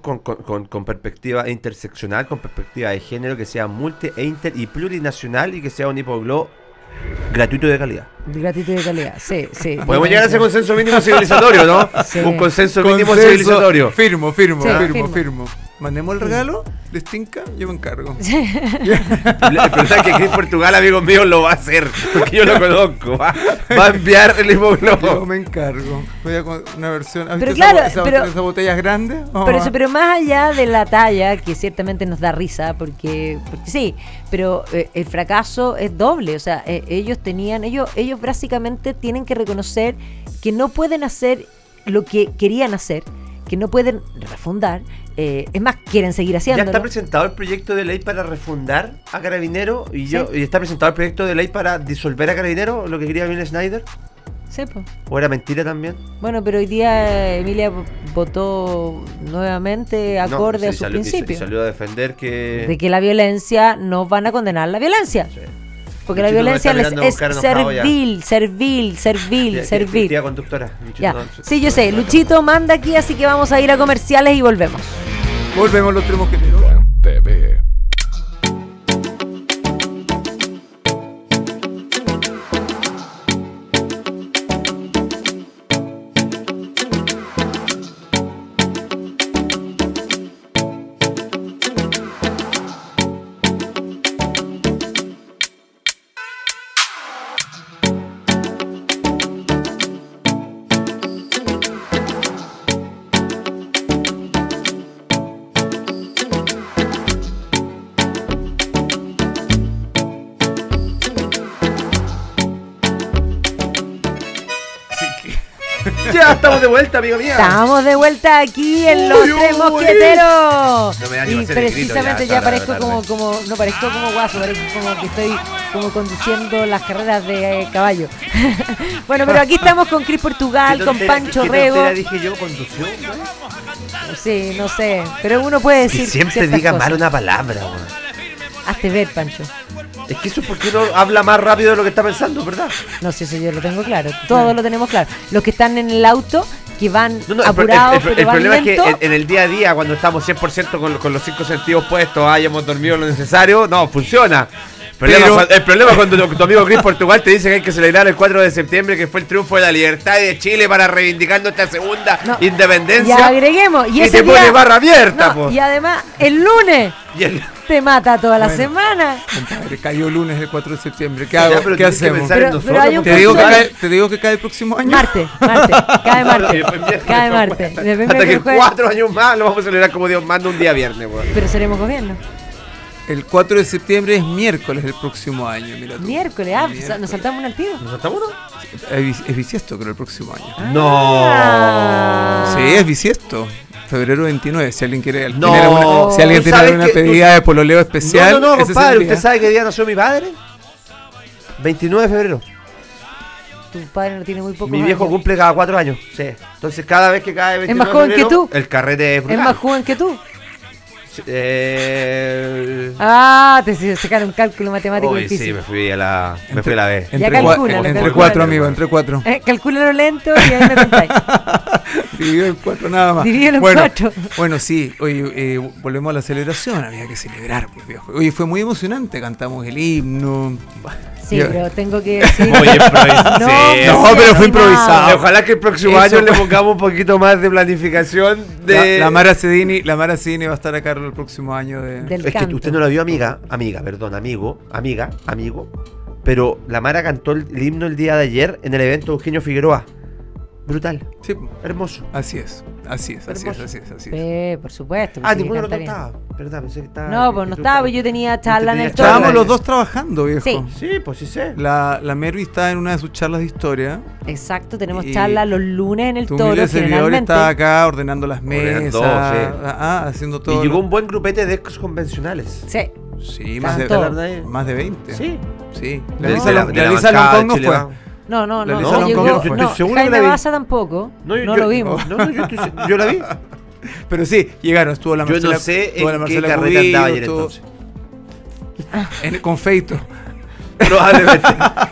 con, con, con- con perspectiva interseccional, con perspectiva de género, que sea multi e inter y plurinacional y que sea un hipogloss gratuito y de calidad. Gratitud de calidad, sí, sí. Podemos llegar a ese consenso mínimo civilizatorio, ¿no? Sí. Un consenso mínimo Consenso. civilizatorio. Firmo, firmo, Sí, firmo, firmo. firmo. Mandemos el regalo, les tinca, yo me encargo. Problema es que Chris Portugal, amigos míos, lo va a hacer. Porque yo lo conozco. Va, va a enviar el Yo hipogloss. me encargo. Voy a con una versión. ¿Has Pero visto claro, esa- pero- esas botellas grandes? Pero, eso, pero más allá de la talla, que ciertamente nos da risa, porque, porque sí, pero eh, el fracaso es doble. O sea, eh, ellos tenían, ellos, ellos básicamente tienen que reconocer que no pueden hacer lo que querían hacer, que no pueden refundar. eh, es más, quieren seguir Ya haciéndolo. está presentado el proyecto de ley para refundar a Carabinero y yo y está presentado el proyecto de ley para disolver a Carabinero, lo que quería Bill Snyder. Sí, po. ¿O era mentira también? Bueno, pero hoy día Emilia votó nuevamente No, acorde sí, a sus salió- y sa- y principios. salió a defender que. De que la violencia no van a condenar la violencia. Sí. Porque la violencia es servil, servil, servil, servil. conductora. Sí, yo sé. Luchito manda aquí, así que vamos a ir a comerciales y volvemos. Volvemos los tres mosqueteros. Vuelta. Estamos de vuelta aquí en Los Uy, Tres uy. Mosqueteros. No me y precisamente ya, ya, parezco como, como, no parezco como guaso, parezco como que estoy como conduciendo las carreras de eh, caballo. bueno, pero aquí estamos con Cris Portugal, ¿Qué con Pancho qué Rego. tontera dije yo, conducción, güey? Sí, no sé, pero uno puede Que decir siempre diga cosas. mal una palabra. Hazte ver, Pancho. Es que eso es porque uno habla más rápido de lo que está pensando, ¿verdad? No sé, eso yo lo tengo claro. Todo lo tenemos claro. Los que están en el auto, que van No, no, el, pro- apurados, el- el- pero el van problema es que en, en el día a día, cuando estamos 100% con, con los cinco sentidos puestos, hayamos dormido lo necesario, no, funciona. El problema, Pero- el problema es cuando tu, tu amigo Chris Portugal te dice que hay que celebrar el 4 de septiembre, que fue el triunfo de la libertad de Chile para reivindicar nuestra segunda No, independencia. Y agreguemos. Y, y ese te pone día- barra abierta, No. Y además, el lunes Y el- te mata toda la Bueno. semana. Compadre, cayó lunes el 4 de septiembre. ¿Qué, hago? pero ¿Qué hacemos? Pero- pero hay un. Te digo, que cae, te digo que cae el próximo año. Marte, Marte. Cae Marte. Cae no, Marte. hasta- que cuatro años más lo vamos a celebrar como Dios manda un día viernes, weón. Pero seremos gobierno. El 4 de septiembre es miércoles del próximo año. Mira tú. Miércoles, ah, Miércoles. nos saltamos un activo. ¿Nos saltamos uno? Es es bisiesto, creo, el próximo año. Ah. Sí, es bisiesto. Febrero 29, si alguien quiere. No. tiene alguna- si alguien ¿Tú tiene alguna que tú- pedida de pololeo especial. No, no, no, es compadre. ¿Usted sabe qué día nació mi padre? 29 de febrero. Tu padre no tiene muy poco. Mi viejo cumple cada cuatro años. Sí. Entonces cada vez que cae 29 más de joven que febrero, tú. El carrete es Es brutal. más joven que tú. Eh, Ah, te sacaron un cálculo matemático uy, difícil. sí, me fui a la, me fui a la B. Ya Entre, cua- entre cuatro, amigo, entre cuatro. Eh, calcúlalo lento y ahí me contáis. Dividido en cuatro nada más. Dividido en bueno, cuatro. Bueno, sí, oye, eh, volvemos a la celebración, había que celebrar, pues viejo. Oye, fue muy emocionante, cantamos el himno. Sí, Ya. pero tengo que decir. Muy improvisado. No, Sí. No, muy pero fue improvisado. Ojalá que el próximo Eso año le pongamos un poquito más de planificación La, de. la Mara Cedini, la Mara Cedini va a estar a cargo el próximo año de... Del es que usted no la vio, amiga. Amiga, perdón, amigo. Amiga, amigo. Pero la Mara cantó el, el himno el día de ayer en el evento de Eugenio Figueroa. Brutal. Sí, Hermoso. así es, así es, así es, así es, así es. Sí, por supuesto. Ah, ninguno de los dos estaba. Pensé que estaba. No, pues no estaba, estabas. yo tenía charla en el. Estábamos los dos trabajando, viejo. Sí. Sí, pues sí sé. La, la Mervi está en una de sus charlas de historia. Exacto, tenemos Y charla los lunes en el Tu toro, humilde servidor está acá ordenando las Ordenando, mesas, sí. ah, ah, haciendo todo. Y llegó lo- un buen grupete de ex convencionales. Sí, Sí, más de, más de 20. Sí. Sí. No. La Lisa, De la- Lon- de la la Lisa bancada Loncón no de fue. No, no, La no, no, llegó, yo estoy no, seguro que Jaime la. Baza tampoco, no, yo- lo yo- vimos. No, no, yo, estoy yo la vi. Pero sí, llegaron. Estuvo la Yo Marcela, no sé estuvo la en qué Marcela carrera andaba ayer estuvo entonces. en- con Feito. Probablemente.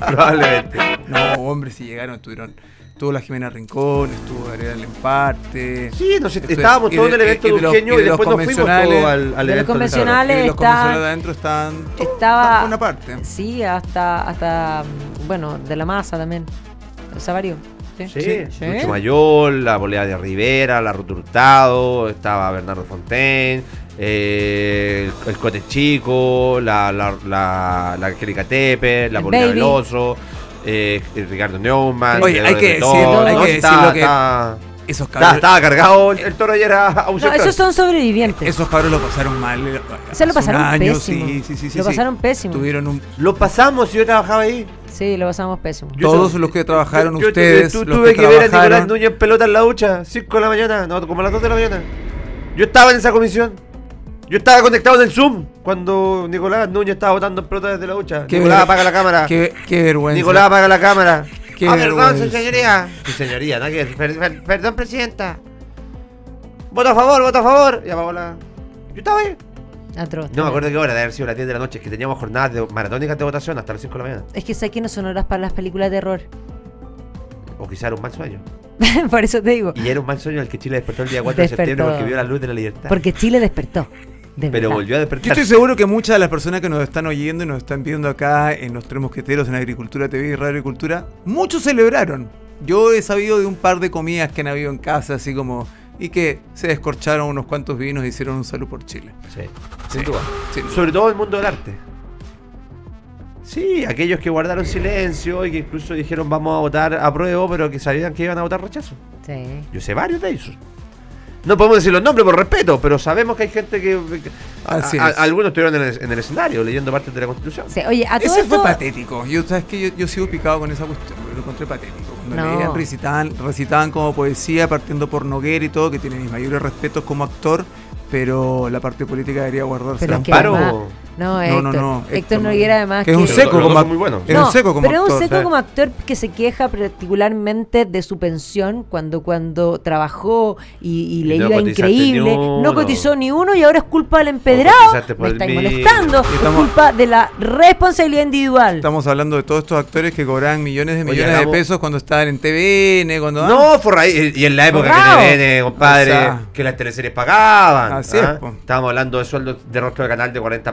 probablemente. No, hombre, sí llegaron, estuvieron. Estuvo la Jimena Rincón, estuvo Gabriela Lemparte. Sí, no sé, estábamos todos en el de- evento de de los- Eugenio y y, de los después nos fuimos todos al, al de los evento. del convencionales. Y los convencionales de adentro están. Estaba- una parte. Sí, hasta, hasta, mm, bueno, de la masa también. O sea, varios. Sí, Sí, sí. Lucho Mayor, la Bolea de Rivera, la Hurtado, estaba Bernardo Fontaine, eh, el, el Cote Chico, la, la, la, la Angélica Tepe, la El Bolea Baby. Veloso, eh, el Ricardo Neumann. Oye, el hay que decirlo, hay ¿no? que decirlo que- Esos estaba- cabros, estaba cargado el, el toro ayer a, a un No, sector. esos son sobrevivientes. esos cabros lo pasaron mal. eh, Se lo pasaron año, pésimo. Sí, sí, sí, sí, Lo sí. pasaron pésimo. Tuvieron un, Lo pasamos y yo trabajaba ahí. Sí, lo pasamos pésimo. Yo todos los que trabajaron yo- yo ustedes. tu- los tuve que, ver a Nicolás trabajaron- Núñez en pelota en la ducha, 5 de la mañana, no, como a las 2 de la mañana. Yo estaba en esa comisión. Yo estaba conectado en el Zoom cuando Nicolás Núñez estaba botando en pelota desde la ducha. Qué Nicolás ver- apaga la cámara. Qué, qué vergüenza. Nicolás apaga la cámara. Qué ah, perdón, su señoría. Su señoría, ¿no? Que- per- per- perdón, presidenta. Voto a favor, voto a favor. Y apagó la. Yo estaba ahí. Atroz. No me acuerdo qué hora, de haber sido las 10 de la noche, que teníamos jornadas de maratónicas de votación hasta las 5 de la mañana. Es que sé que no son horas para las películas de terror. O quizá era un mal sueño. Por eso te digo. Y era un mal sueño el que Chile despertó el día 4 de septiembre porque vio la luz de la libertad. Porque Chile despertó. De Pero verdad. volvió a Yo despertar. estoy seguro que muchas de las personas que nos están oyendo y nos están viendo acá en los tres mosqueteros, en Agricultura TV y Radio Agricultura, muchos celebraron. Yo he sabido de un par de comidas que han habido en casa, así como. y que se descorcharon unos cuantos vinos y hicieron un salud por Chile. Sí, sin Sí. duda. Sin duda. Sobre todo el mundo del arte. Sí, aquellos que guardaron silencio y que incluso dijeron vamos a votar a prueba, pero que sabían que iban a votar rechazo. Sí. Yo sé varios de ellos. No podemos decir los nombres por respeto, pero sabemos que hay gente que. que- a- Así a- es. algunos estuvieron en el, en el escenario leyendo partes de la constitución. Sí, Oye, a todo Ese fue patético. Yo, ¿sabes qué? yo, yo sigo picado con esa cuestión. Lo encontré patético. Cuando No. leían, recitaban, recitaban como poesía, partiendo por Noguera y todo, que tiene mis mayores respetos como actor, pero la parte política debería guardarse. Pero es que Amparo- además- no, Héctor, no, no, Héctor, Héctor no. Noguera además Que es un seco como muy buenos. Es un seco como pero es un actor, seco como actor que se queja particularmente de su pensión cuando cuando trabajó y, y le iba increíble, no cotizó ni uno y ahora es culpa del empedrado. Me mismo. molestando, es culpa de la responsabilidad individual. Estamos hablando de todos estos actores que cobraban millones de Oye, millones de pesos cuando estaban en TVN, cuando... No, por ahí. Y en la época Forrado. que TVN, compadre, O sea, que las teleseries pagaban. así ¿ah? es, po. Estábamos hablando de sueldos de rostro de canal de 40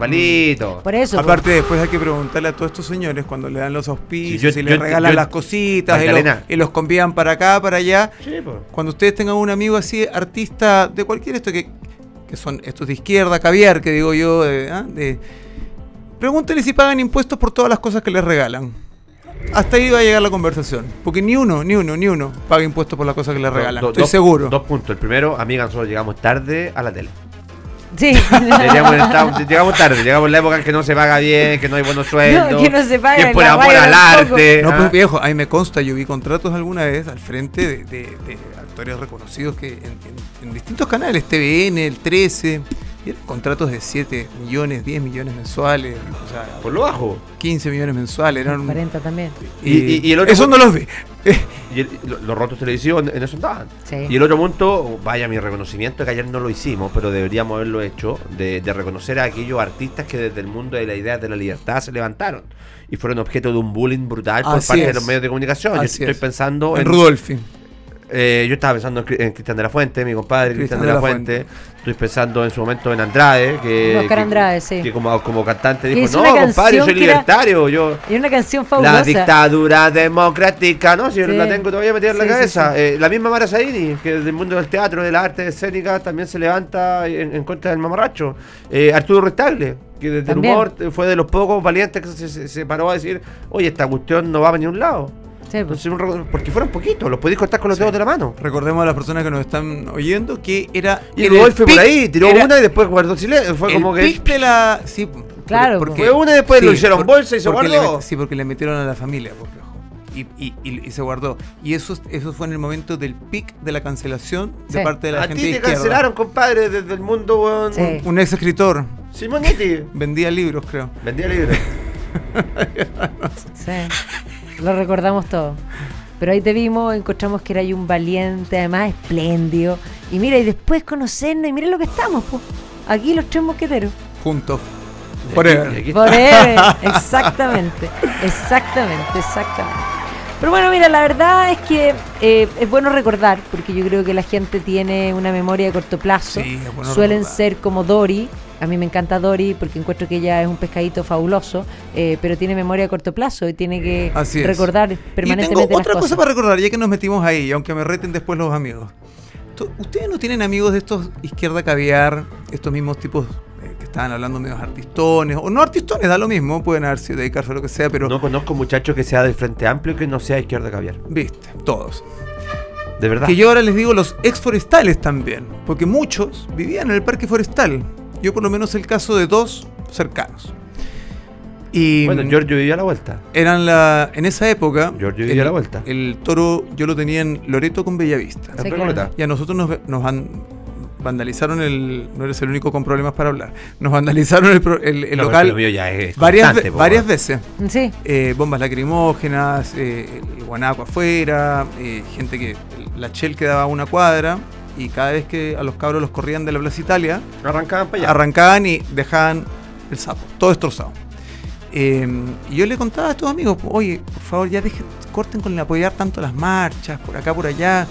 Por eso. Aparte después hay que preguntarle a todos estos señores cuando le dan los auspicios Sí, yo- y les yo- regalan yo- las cositas y los, y los convían para acá, para allá. Sí, pues. Cuando ustedes tengan un amigo así, artista de cualquier esto que, que son estos de izquierda, caviar, que digo yo, de, ¿ah? de- pregúntenle si pagan impuestos por todas las cosas que les regalan. Hasta ahí va a llegar la conversación. Porque ni uno, ni uno, ni uno paga impuestos por las cosas que les regalan. Do- do- Estoy dos- seguro. Dos puntos. El primero, amiga, nosotros llegamos tarde a la tele. Sí. Llegamos tarde, llegamos en la época en que no se paga bien, que no hay buenos sueldos. que no se paga que en es por amor al arte. No, pues viejo, a mí me consta, yo vi contratos alguna vez al frente de, de- de actores reconocidos que en, en- en distintos canales, TVN, el 13, y eran contratos de 7 millones, 10 millones mensuales, o sea, Por lo bajo. 15 millones mensuales, eran un- 40 también. Y- y- y el otro Eso no los vi. Y el- lo- los rotos televisivos en eso andaban. Sí. Y el otro punto, vaya mi reconocimiento, que ayer no lo hicimos, pero deberíamos haberlo hecho, de, de reconocer a aquellos artistas que desde el mundo de la idea de la libertad se levantaron y fueron objeto de un bullying brutal por Así parte de los medios de comunicación. Yo estoy es. pensando En en, Rudolfi. Eh, yo estaba pensando en, Cri- en Cristian de la Fuente, mi compadre Cristian Cristian de de la la Fuente. Estoy pensando en su momento en Andrade, que, Oscar que- Andrade, sí. que como, como cantante dijo, no, compadre, yo soy era- libertario, yo... Y una canción La fabulosa. dictadura democrática, ¿no? Si yo Sí. la tengo todavía metida en la Sí, cabeza. sí. Eh, la misma Mara Saini, que del mundo del teatro, de las artes escénicas, también se levanta en, en contra del mamarracho. Eh, Arturo Restagle, que desde También. el humor fue de los pocos valientes que se, se- se paró a decir, oye, esta cuestión no va a ningún lado. Sí, pues. Entonces, porque fueron poquitos, los podéis cortar con los dedos de la mano. Recordemos a las personas que nos están oyendo que era. Y fue por ahí, tiró era una y después guardó silencio. Fue el como que. de la. Sí, Claro, Fue una y después lo hicieron bolsa y se porque guardó. le sí, porque le metieron a la familia, pues, viejo. Y, y- y- y se guardó. Y eso, eso fue en el momento del pic de la cancelación de Sí. parte de la A gente ti de te izquierda. cancelaron, compadre, desde el mundo. Sí. Un ex escritor. Simonetti. Vendía libros, creo. Vendía libros. Sí. Lo recordamos todo. Pero ahí te vimos, encontramos que era un valiente, además espléndido. Y mira, y después conocernos, y mira lo que estamos, pues. Aquí los tres mosqueteros. Juntos. Forever. Forever. exactamente. Exactamente, exactamente. Pero bueno, mira, la verdad es que eh, es bueno recordar, porque yo creo que la gente tiene una memoria de corto plazo. Sí, es bueno Suelen recordar. ser como Dory. A mí me encanta Dory porque encuentro que ella es un pescadito fabuloso, eh, pero tiene memoria a corto plazo y tiene que Así recordar Y permanentemente tengo las otra cosas. cosa para recordar, ya que nos metimos ahí, aunque me reten después los amigos. ¿Ustedes no tienen amigos de estos izquierda caviar, estos mismos tipos eh, que estaban hablando medios artistones, o no artistones, da lo mismo, pueden haber sido dedicarse a lo que sea, pero No conozco muchacho que sea del Frente Amplio que no sea izquierda caviar. viste, todos. De verdad. Que yo ahora les digo los ex forestales también, porque muchos vivían en el parque forestal. Yo por lo menos el caso de dos cercanos. Y Bueno, Giorgio vivía a la vuelta. eran la en esa época Giorgio vivía a la vuelta. el toro yo lo tenía en Loreto con Bellavista. Sí, claro. Y a nosotros nos, nos van- vandalizaron el. No eres el único con problemas para hablar. Nos vandalizaron el, el- el No, local pero lo mío ya es varias, ve- varias veces. Sí, Eh, bombas lacrimógenas, eh, el guanaco afuera, eh, gente que. La Shell quedaba a una cuadra y cada vez que a los cabros los corrían de la Plaza Italia, Arrancaban para allá. arrancaban y dejaban el sapo, todo destrozado. Eh, y yo le contaba a estos amigos, oye, por favor, ya dejen, corten con el apoyar tanto las marchas, por acá, por allá.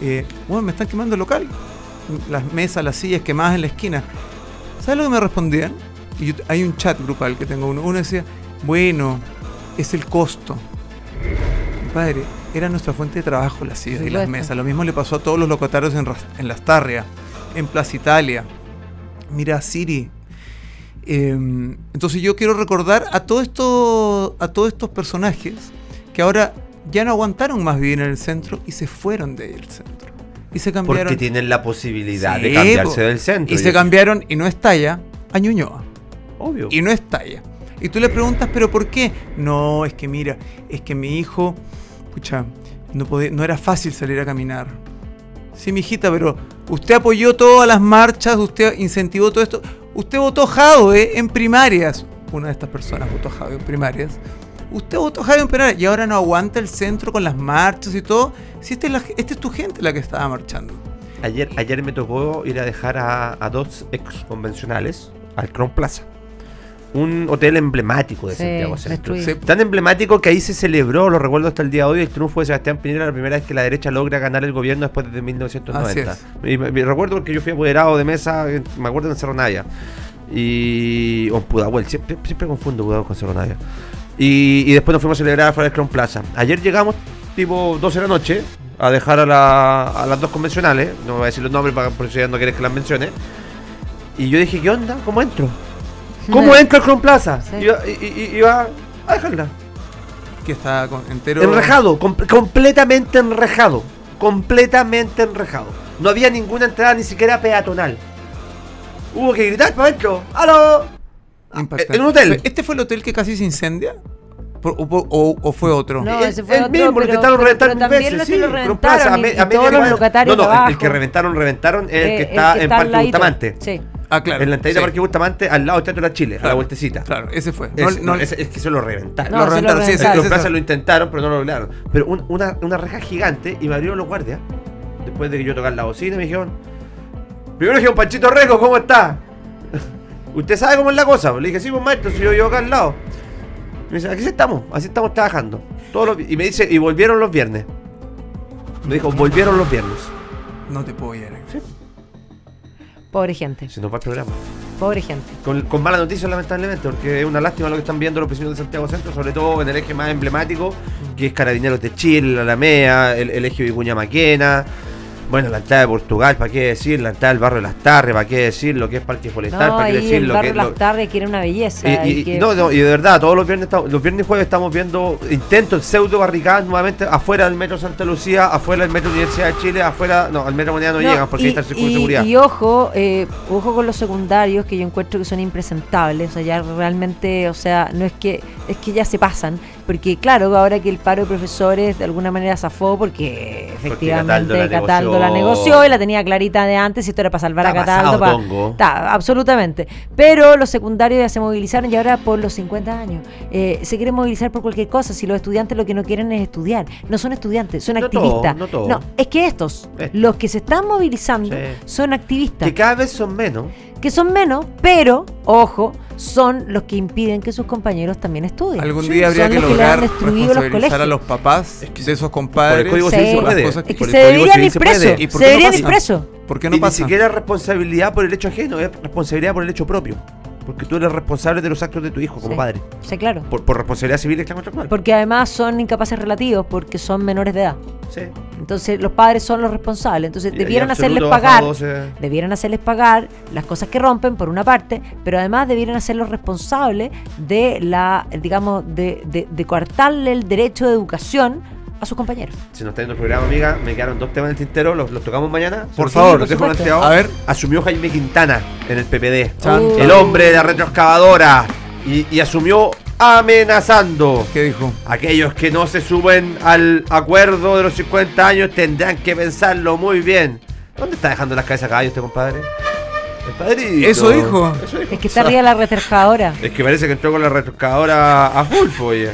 Eh, bueno, me están quemando el local. Las mesas, las sillas quemadas en la esquina. ¿Sabes lo que me respondían? Y yo- hay un chat grupal que tengo uno. Uno decía, bueno, es el costo. Padre, era nuestra fuente de trabajo las sillas y las mesas. Lo mismo le pasó a todos los locatarios en, Las Tarrias, en Plaza Italia. Mira, Siri. Eh, entonces yo quiero recordar a todo esto, a todos estos personajes que ahora ya no aguantaron más vivir en el centro y se fueron del centro. Y se cambiaron. Porque tienen la posibilidad de cambiarse po. del centro. Y se eso- cambiaron y no estalla a Ñuñoa. Obvio. Y no estalla. Y tú le preguntas, ¿pero por qué? No, es que mira, es que mi hijo, escucha, no, podía- no era fácil salir a caminar. Sí, mijita, pero usted apoyó todas las marchas, usted incentivó todo esto. Usted votó Jadwe en primarias. Una de estas personas votó Jadwe en primarias. Usted votó Jadwe en primarias y ahora no aguanta el centro con las marchas y todo. Si esta es, la- es tu gente la que estaba marchando. Ayer, ayer me tocó ir a dejar a, a dos ex convencionales al Crown Plaza. Un hotel emblemático de Sí, Santiago Centro. destruido. Sí. Tan emblemático que ahí se celebró, lo recuerdo hasta el día de hoy, el triunfo de Sebastián Piñera, la primera vez que la derecha logra ganar el gobierno después de 1990. Así Y me, me recuerdo porque yo fui apoderado de mesa, me acuerdo en Cerro Navia. Y. O en Pudahuel, siempre, siempre confundo Pudahuel con Cerro Navia. Y, y después nos fuimos a celebrar afuera del Crown Plaza. Ayer llegamos, tipo 12 de la noche, a dejar a, la- a las dos convencionales. No voy a decir los nombres para, por si ya no quieres que las mencione. Y yo dije, ¿qué onda? ¿Cómo entro? ¿Cómo entro al Crown Plaza? Sí. Iba, i- i- iba a dejarla. Que está con- entero. Enrejado, com- completamente enrejado. Completamente enrejado. No había ninguna entrada, ni siquiera peatonal. Hubo que gritar para adentro. ¡Aló! Impactante. En un hotel. ¿Este fue el hotel que casi se incendia? O, o- o fue otro? No, El- ese fue el otro, mismo, lo pero- intentaron pero- reventar pero también veces, que sí, lo Crown reventaron Plaza, a y- y a media todos los locatarios No, no, el- abajo. el que reventaron, reventaron es el Eh, que está en al Parque ladito. Bustamante. Sí. Ah, claro. En la entradita Sí. Parque Bustamante, al lado del Teatro de la Chile, a la vueltecita. Claro, ese fue. Es, No- no- es- es que se lo reventaron. No, lo se lo reventaron, sí. Los plazas lo intentaron, pero no lo lograron. Pero un- una, una reja gigante y me abrieron los guardias. Después de que yo tocar la bocina, me dijeron: Primero dijeron, Panchito Reco, ¿cómo está? ¿Usted sabe cómo es la cosa? Le dije, sí, pues maestro, si yo vivo acá al lado. Me dice, aquí sí estamos, así estamos trabajando. Todos los vi-". y me dice, y volvieron los viernes. Me dijo, volvieron los viernes. No te puedo llegar. Pobre gente, Se nos va el programa. pobre gente. Con, con malas noticias, lamentablemente, porque es una lástima lo que están viendo los vecinos de Santiago Centro, sobre todo en el eje más emblemático, que es Carabineros de Chile, la Alamea, el, el eje Vicuña Maquena. Bueno, la entrada de Portugal, ¿para qué decir? La entrada del barrio de Las Tarres, ¿para qué decir? Lo que es Parque Forestal, No, ¿para qué decir? el barrio que, Las Tardes que era una belleza. y, y y- que- no, no, y de verdad, todos los viernes, los viernes y jueves estamos viendo intentos pseudo barricadas nuevamente afuera del metro Santa Lucía, afuera del metro Universidad de Chile, afuera, no, al metro Moneda no, No, llegan porque y, está el círculo de y- seguridad. y ojo, eh, ojo con los secundarios que yo encuentro que son impresentables. O sea, ya realmente, o sea, no es que, es que ya se pasan. Porque claro, ahora que el paro de profesores de alguna manera zafó porque efectivamente Cataldo Cataldo, la negoció. negoció y la tenía clarita de antes y esto era para salvar Está a Cataldo. pasado, pa- Tongo. Está, absolutamente. Pero los secundarios ya se movilizaron y ahora por los 50 años eh, se quieren movilizar por cualquier cosa. Si los estudiantes lo que no quieren es estudiar. No son estudiantes, son No activistas. todos, no todos. es que estos, los que se están movilizando, Sí. son activistas. Que cada vez son menos. que son menos, pero, ojo, son los que impiden que sus compañeros también estudien. Algún día habría son que los que lograr han destruido los responsabilizar a los papás de esos Por el compadres. Código se las cosas que- Es que se deberían ir se puede. presos. ¿Y por Se qué no deberían ir pasa? presos. ¿Por qué y no ni siquiera es responsabilidad por el hecho ajeno, es responsabilidad por el hecho propio. Porque tú eres responsable de los actos de tu hijo como Sí. padre. Sí, claro. Por, por responsabilidad civil y contractual. Porque además son incapaces relativos porque son menores de edad. Sí. Entonces los padres son los responsables. Entonces Y- y debieran hacerles pagar. 12. Debieran hacerles pagar las cosas que rompen, por una parte, pero además debieran hacerlos responsables de la, digamos, de, de, de coartarle el derecho de educación a sus compañeros. Se nos está yendo el programa, amiga. Me quedaron dos temas en el tintero. ¿Los, los tocamos mañana? Por Sí, favor. los dejo. A ver. Asumió Jaime Quintana en el PPD. Chan, Uh. El hombre de la retroexcavadora. Y, y asumió amenazando. ¿Qué dijo? Aquellos que no se suben al acuerdo de los 50 años tendrán que pensarlo muy bien. ¿Dónde está dejando las cabezas a caballo este compadre? El padrito. Eso dijo. Eso dijo. Es que está arriba la reterjadora. Es que parece que entró con la retroexcavadora a full, oye.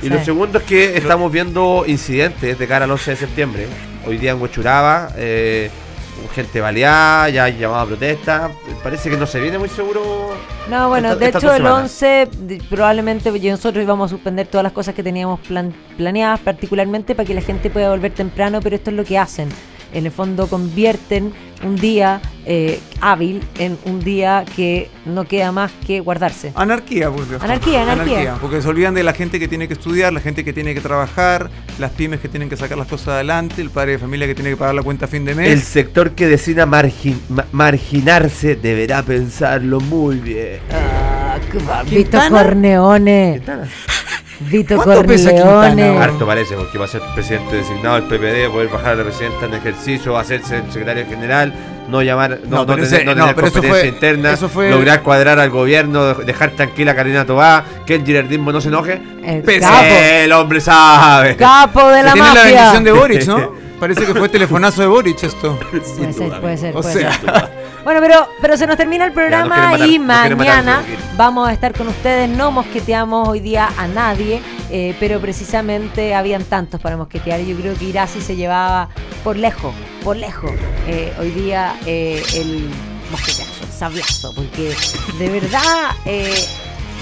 Y Sí. lo segundo es que estamos viendo incidentes de cara al 11 de septiembre. Hoy día en Huechuraba, eh, gente baleada, ya hay llamado a protesta. Parece que no se viene muy seguro. No, bueno, esta- de hecho el semanas. 11 de- probablemente nosotros íbamos a suspender todas las cosas que teníamos plan- planeadas, particularmente para que la gente pueda volver temprano, pero esto es lo que hacen. En el fondo convierten un día eh, hábil en un día que no queda más que guardarse. Anarquía, por Dios. Anarquía, anarquía. Porque se olvidan de la gente que tiene que estudiar, la gente que tiene que trabajar, las pymes que tienen que sacar las cosas adelante, el padre de familia que tiene que pagar la cuenta a fin de mes. El sector que decida margin- ma- marginarse deberá pensarlo muy bien. Ah, qué va- Vito ¿Quintana? Vito ¿Cuánto pesa Quintana? Harto parece, porque va a ser presidente designado del PPD, poder bajar a la presidenta en ejercicio, hacerse el secretario general, no llamar, no, No, no pero tener, ese- no tener eso competencia fue- interna, eso fue- lograr cuadrar al gobierno, dejar tranquila a Karina Tobá, que el girardismo no se enoje. El capo, El hombre sabe. capo de la Tiene la mafia. bendición de Boric, ¿no? Parece que fue telefonazo de Boric esto. Puede ser, puede ser, O puede sea, ser. Bueno, pero, pero se nos termina el programa matar, y matar, mañana vamos a estar con ustedes. No mosqueteamos hoy día a nadie, eh, pero precisamente habían tantos para mosquetear. y Yo creo que Irasi se llevaba por lejos, por lejos, eh, hoy día eh, el mosqueteazo, el sablazo, porque de verdad eh,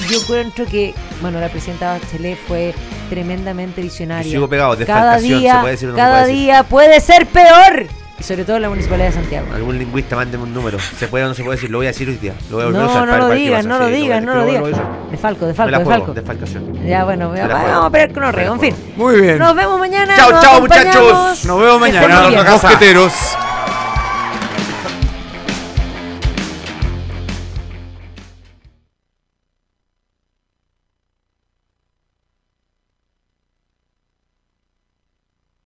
yo encuentro que, bueno, la presidenta Bachelet fue tremendamente visionaria. Y sigo pegado, cada día, ¿se puede decir no cada puede decir? día puede ser peor. Y sobre todo en la Municipalidad de Santiago. Algún lingüista, mándeme un número. ¿Se puede o no se puede decir? Lo voy a decir hoy día. Lo voy a volver a No, usar no para- lo digas, no lo digas, no lo digas. a usar. De Falco, de Falco, de Falco. defalcación. Ya, bueno, Me vamos a pelear con la En fin. Muy bien. nos vemos mañana. Chao, chao, muchachos. Nos vemos mañana, mosqueteros.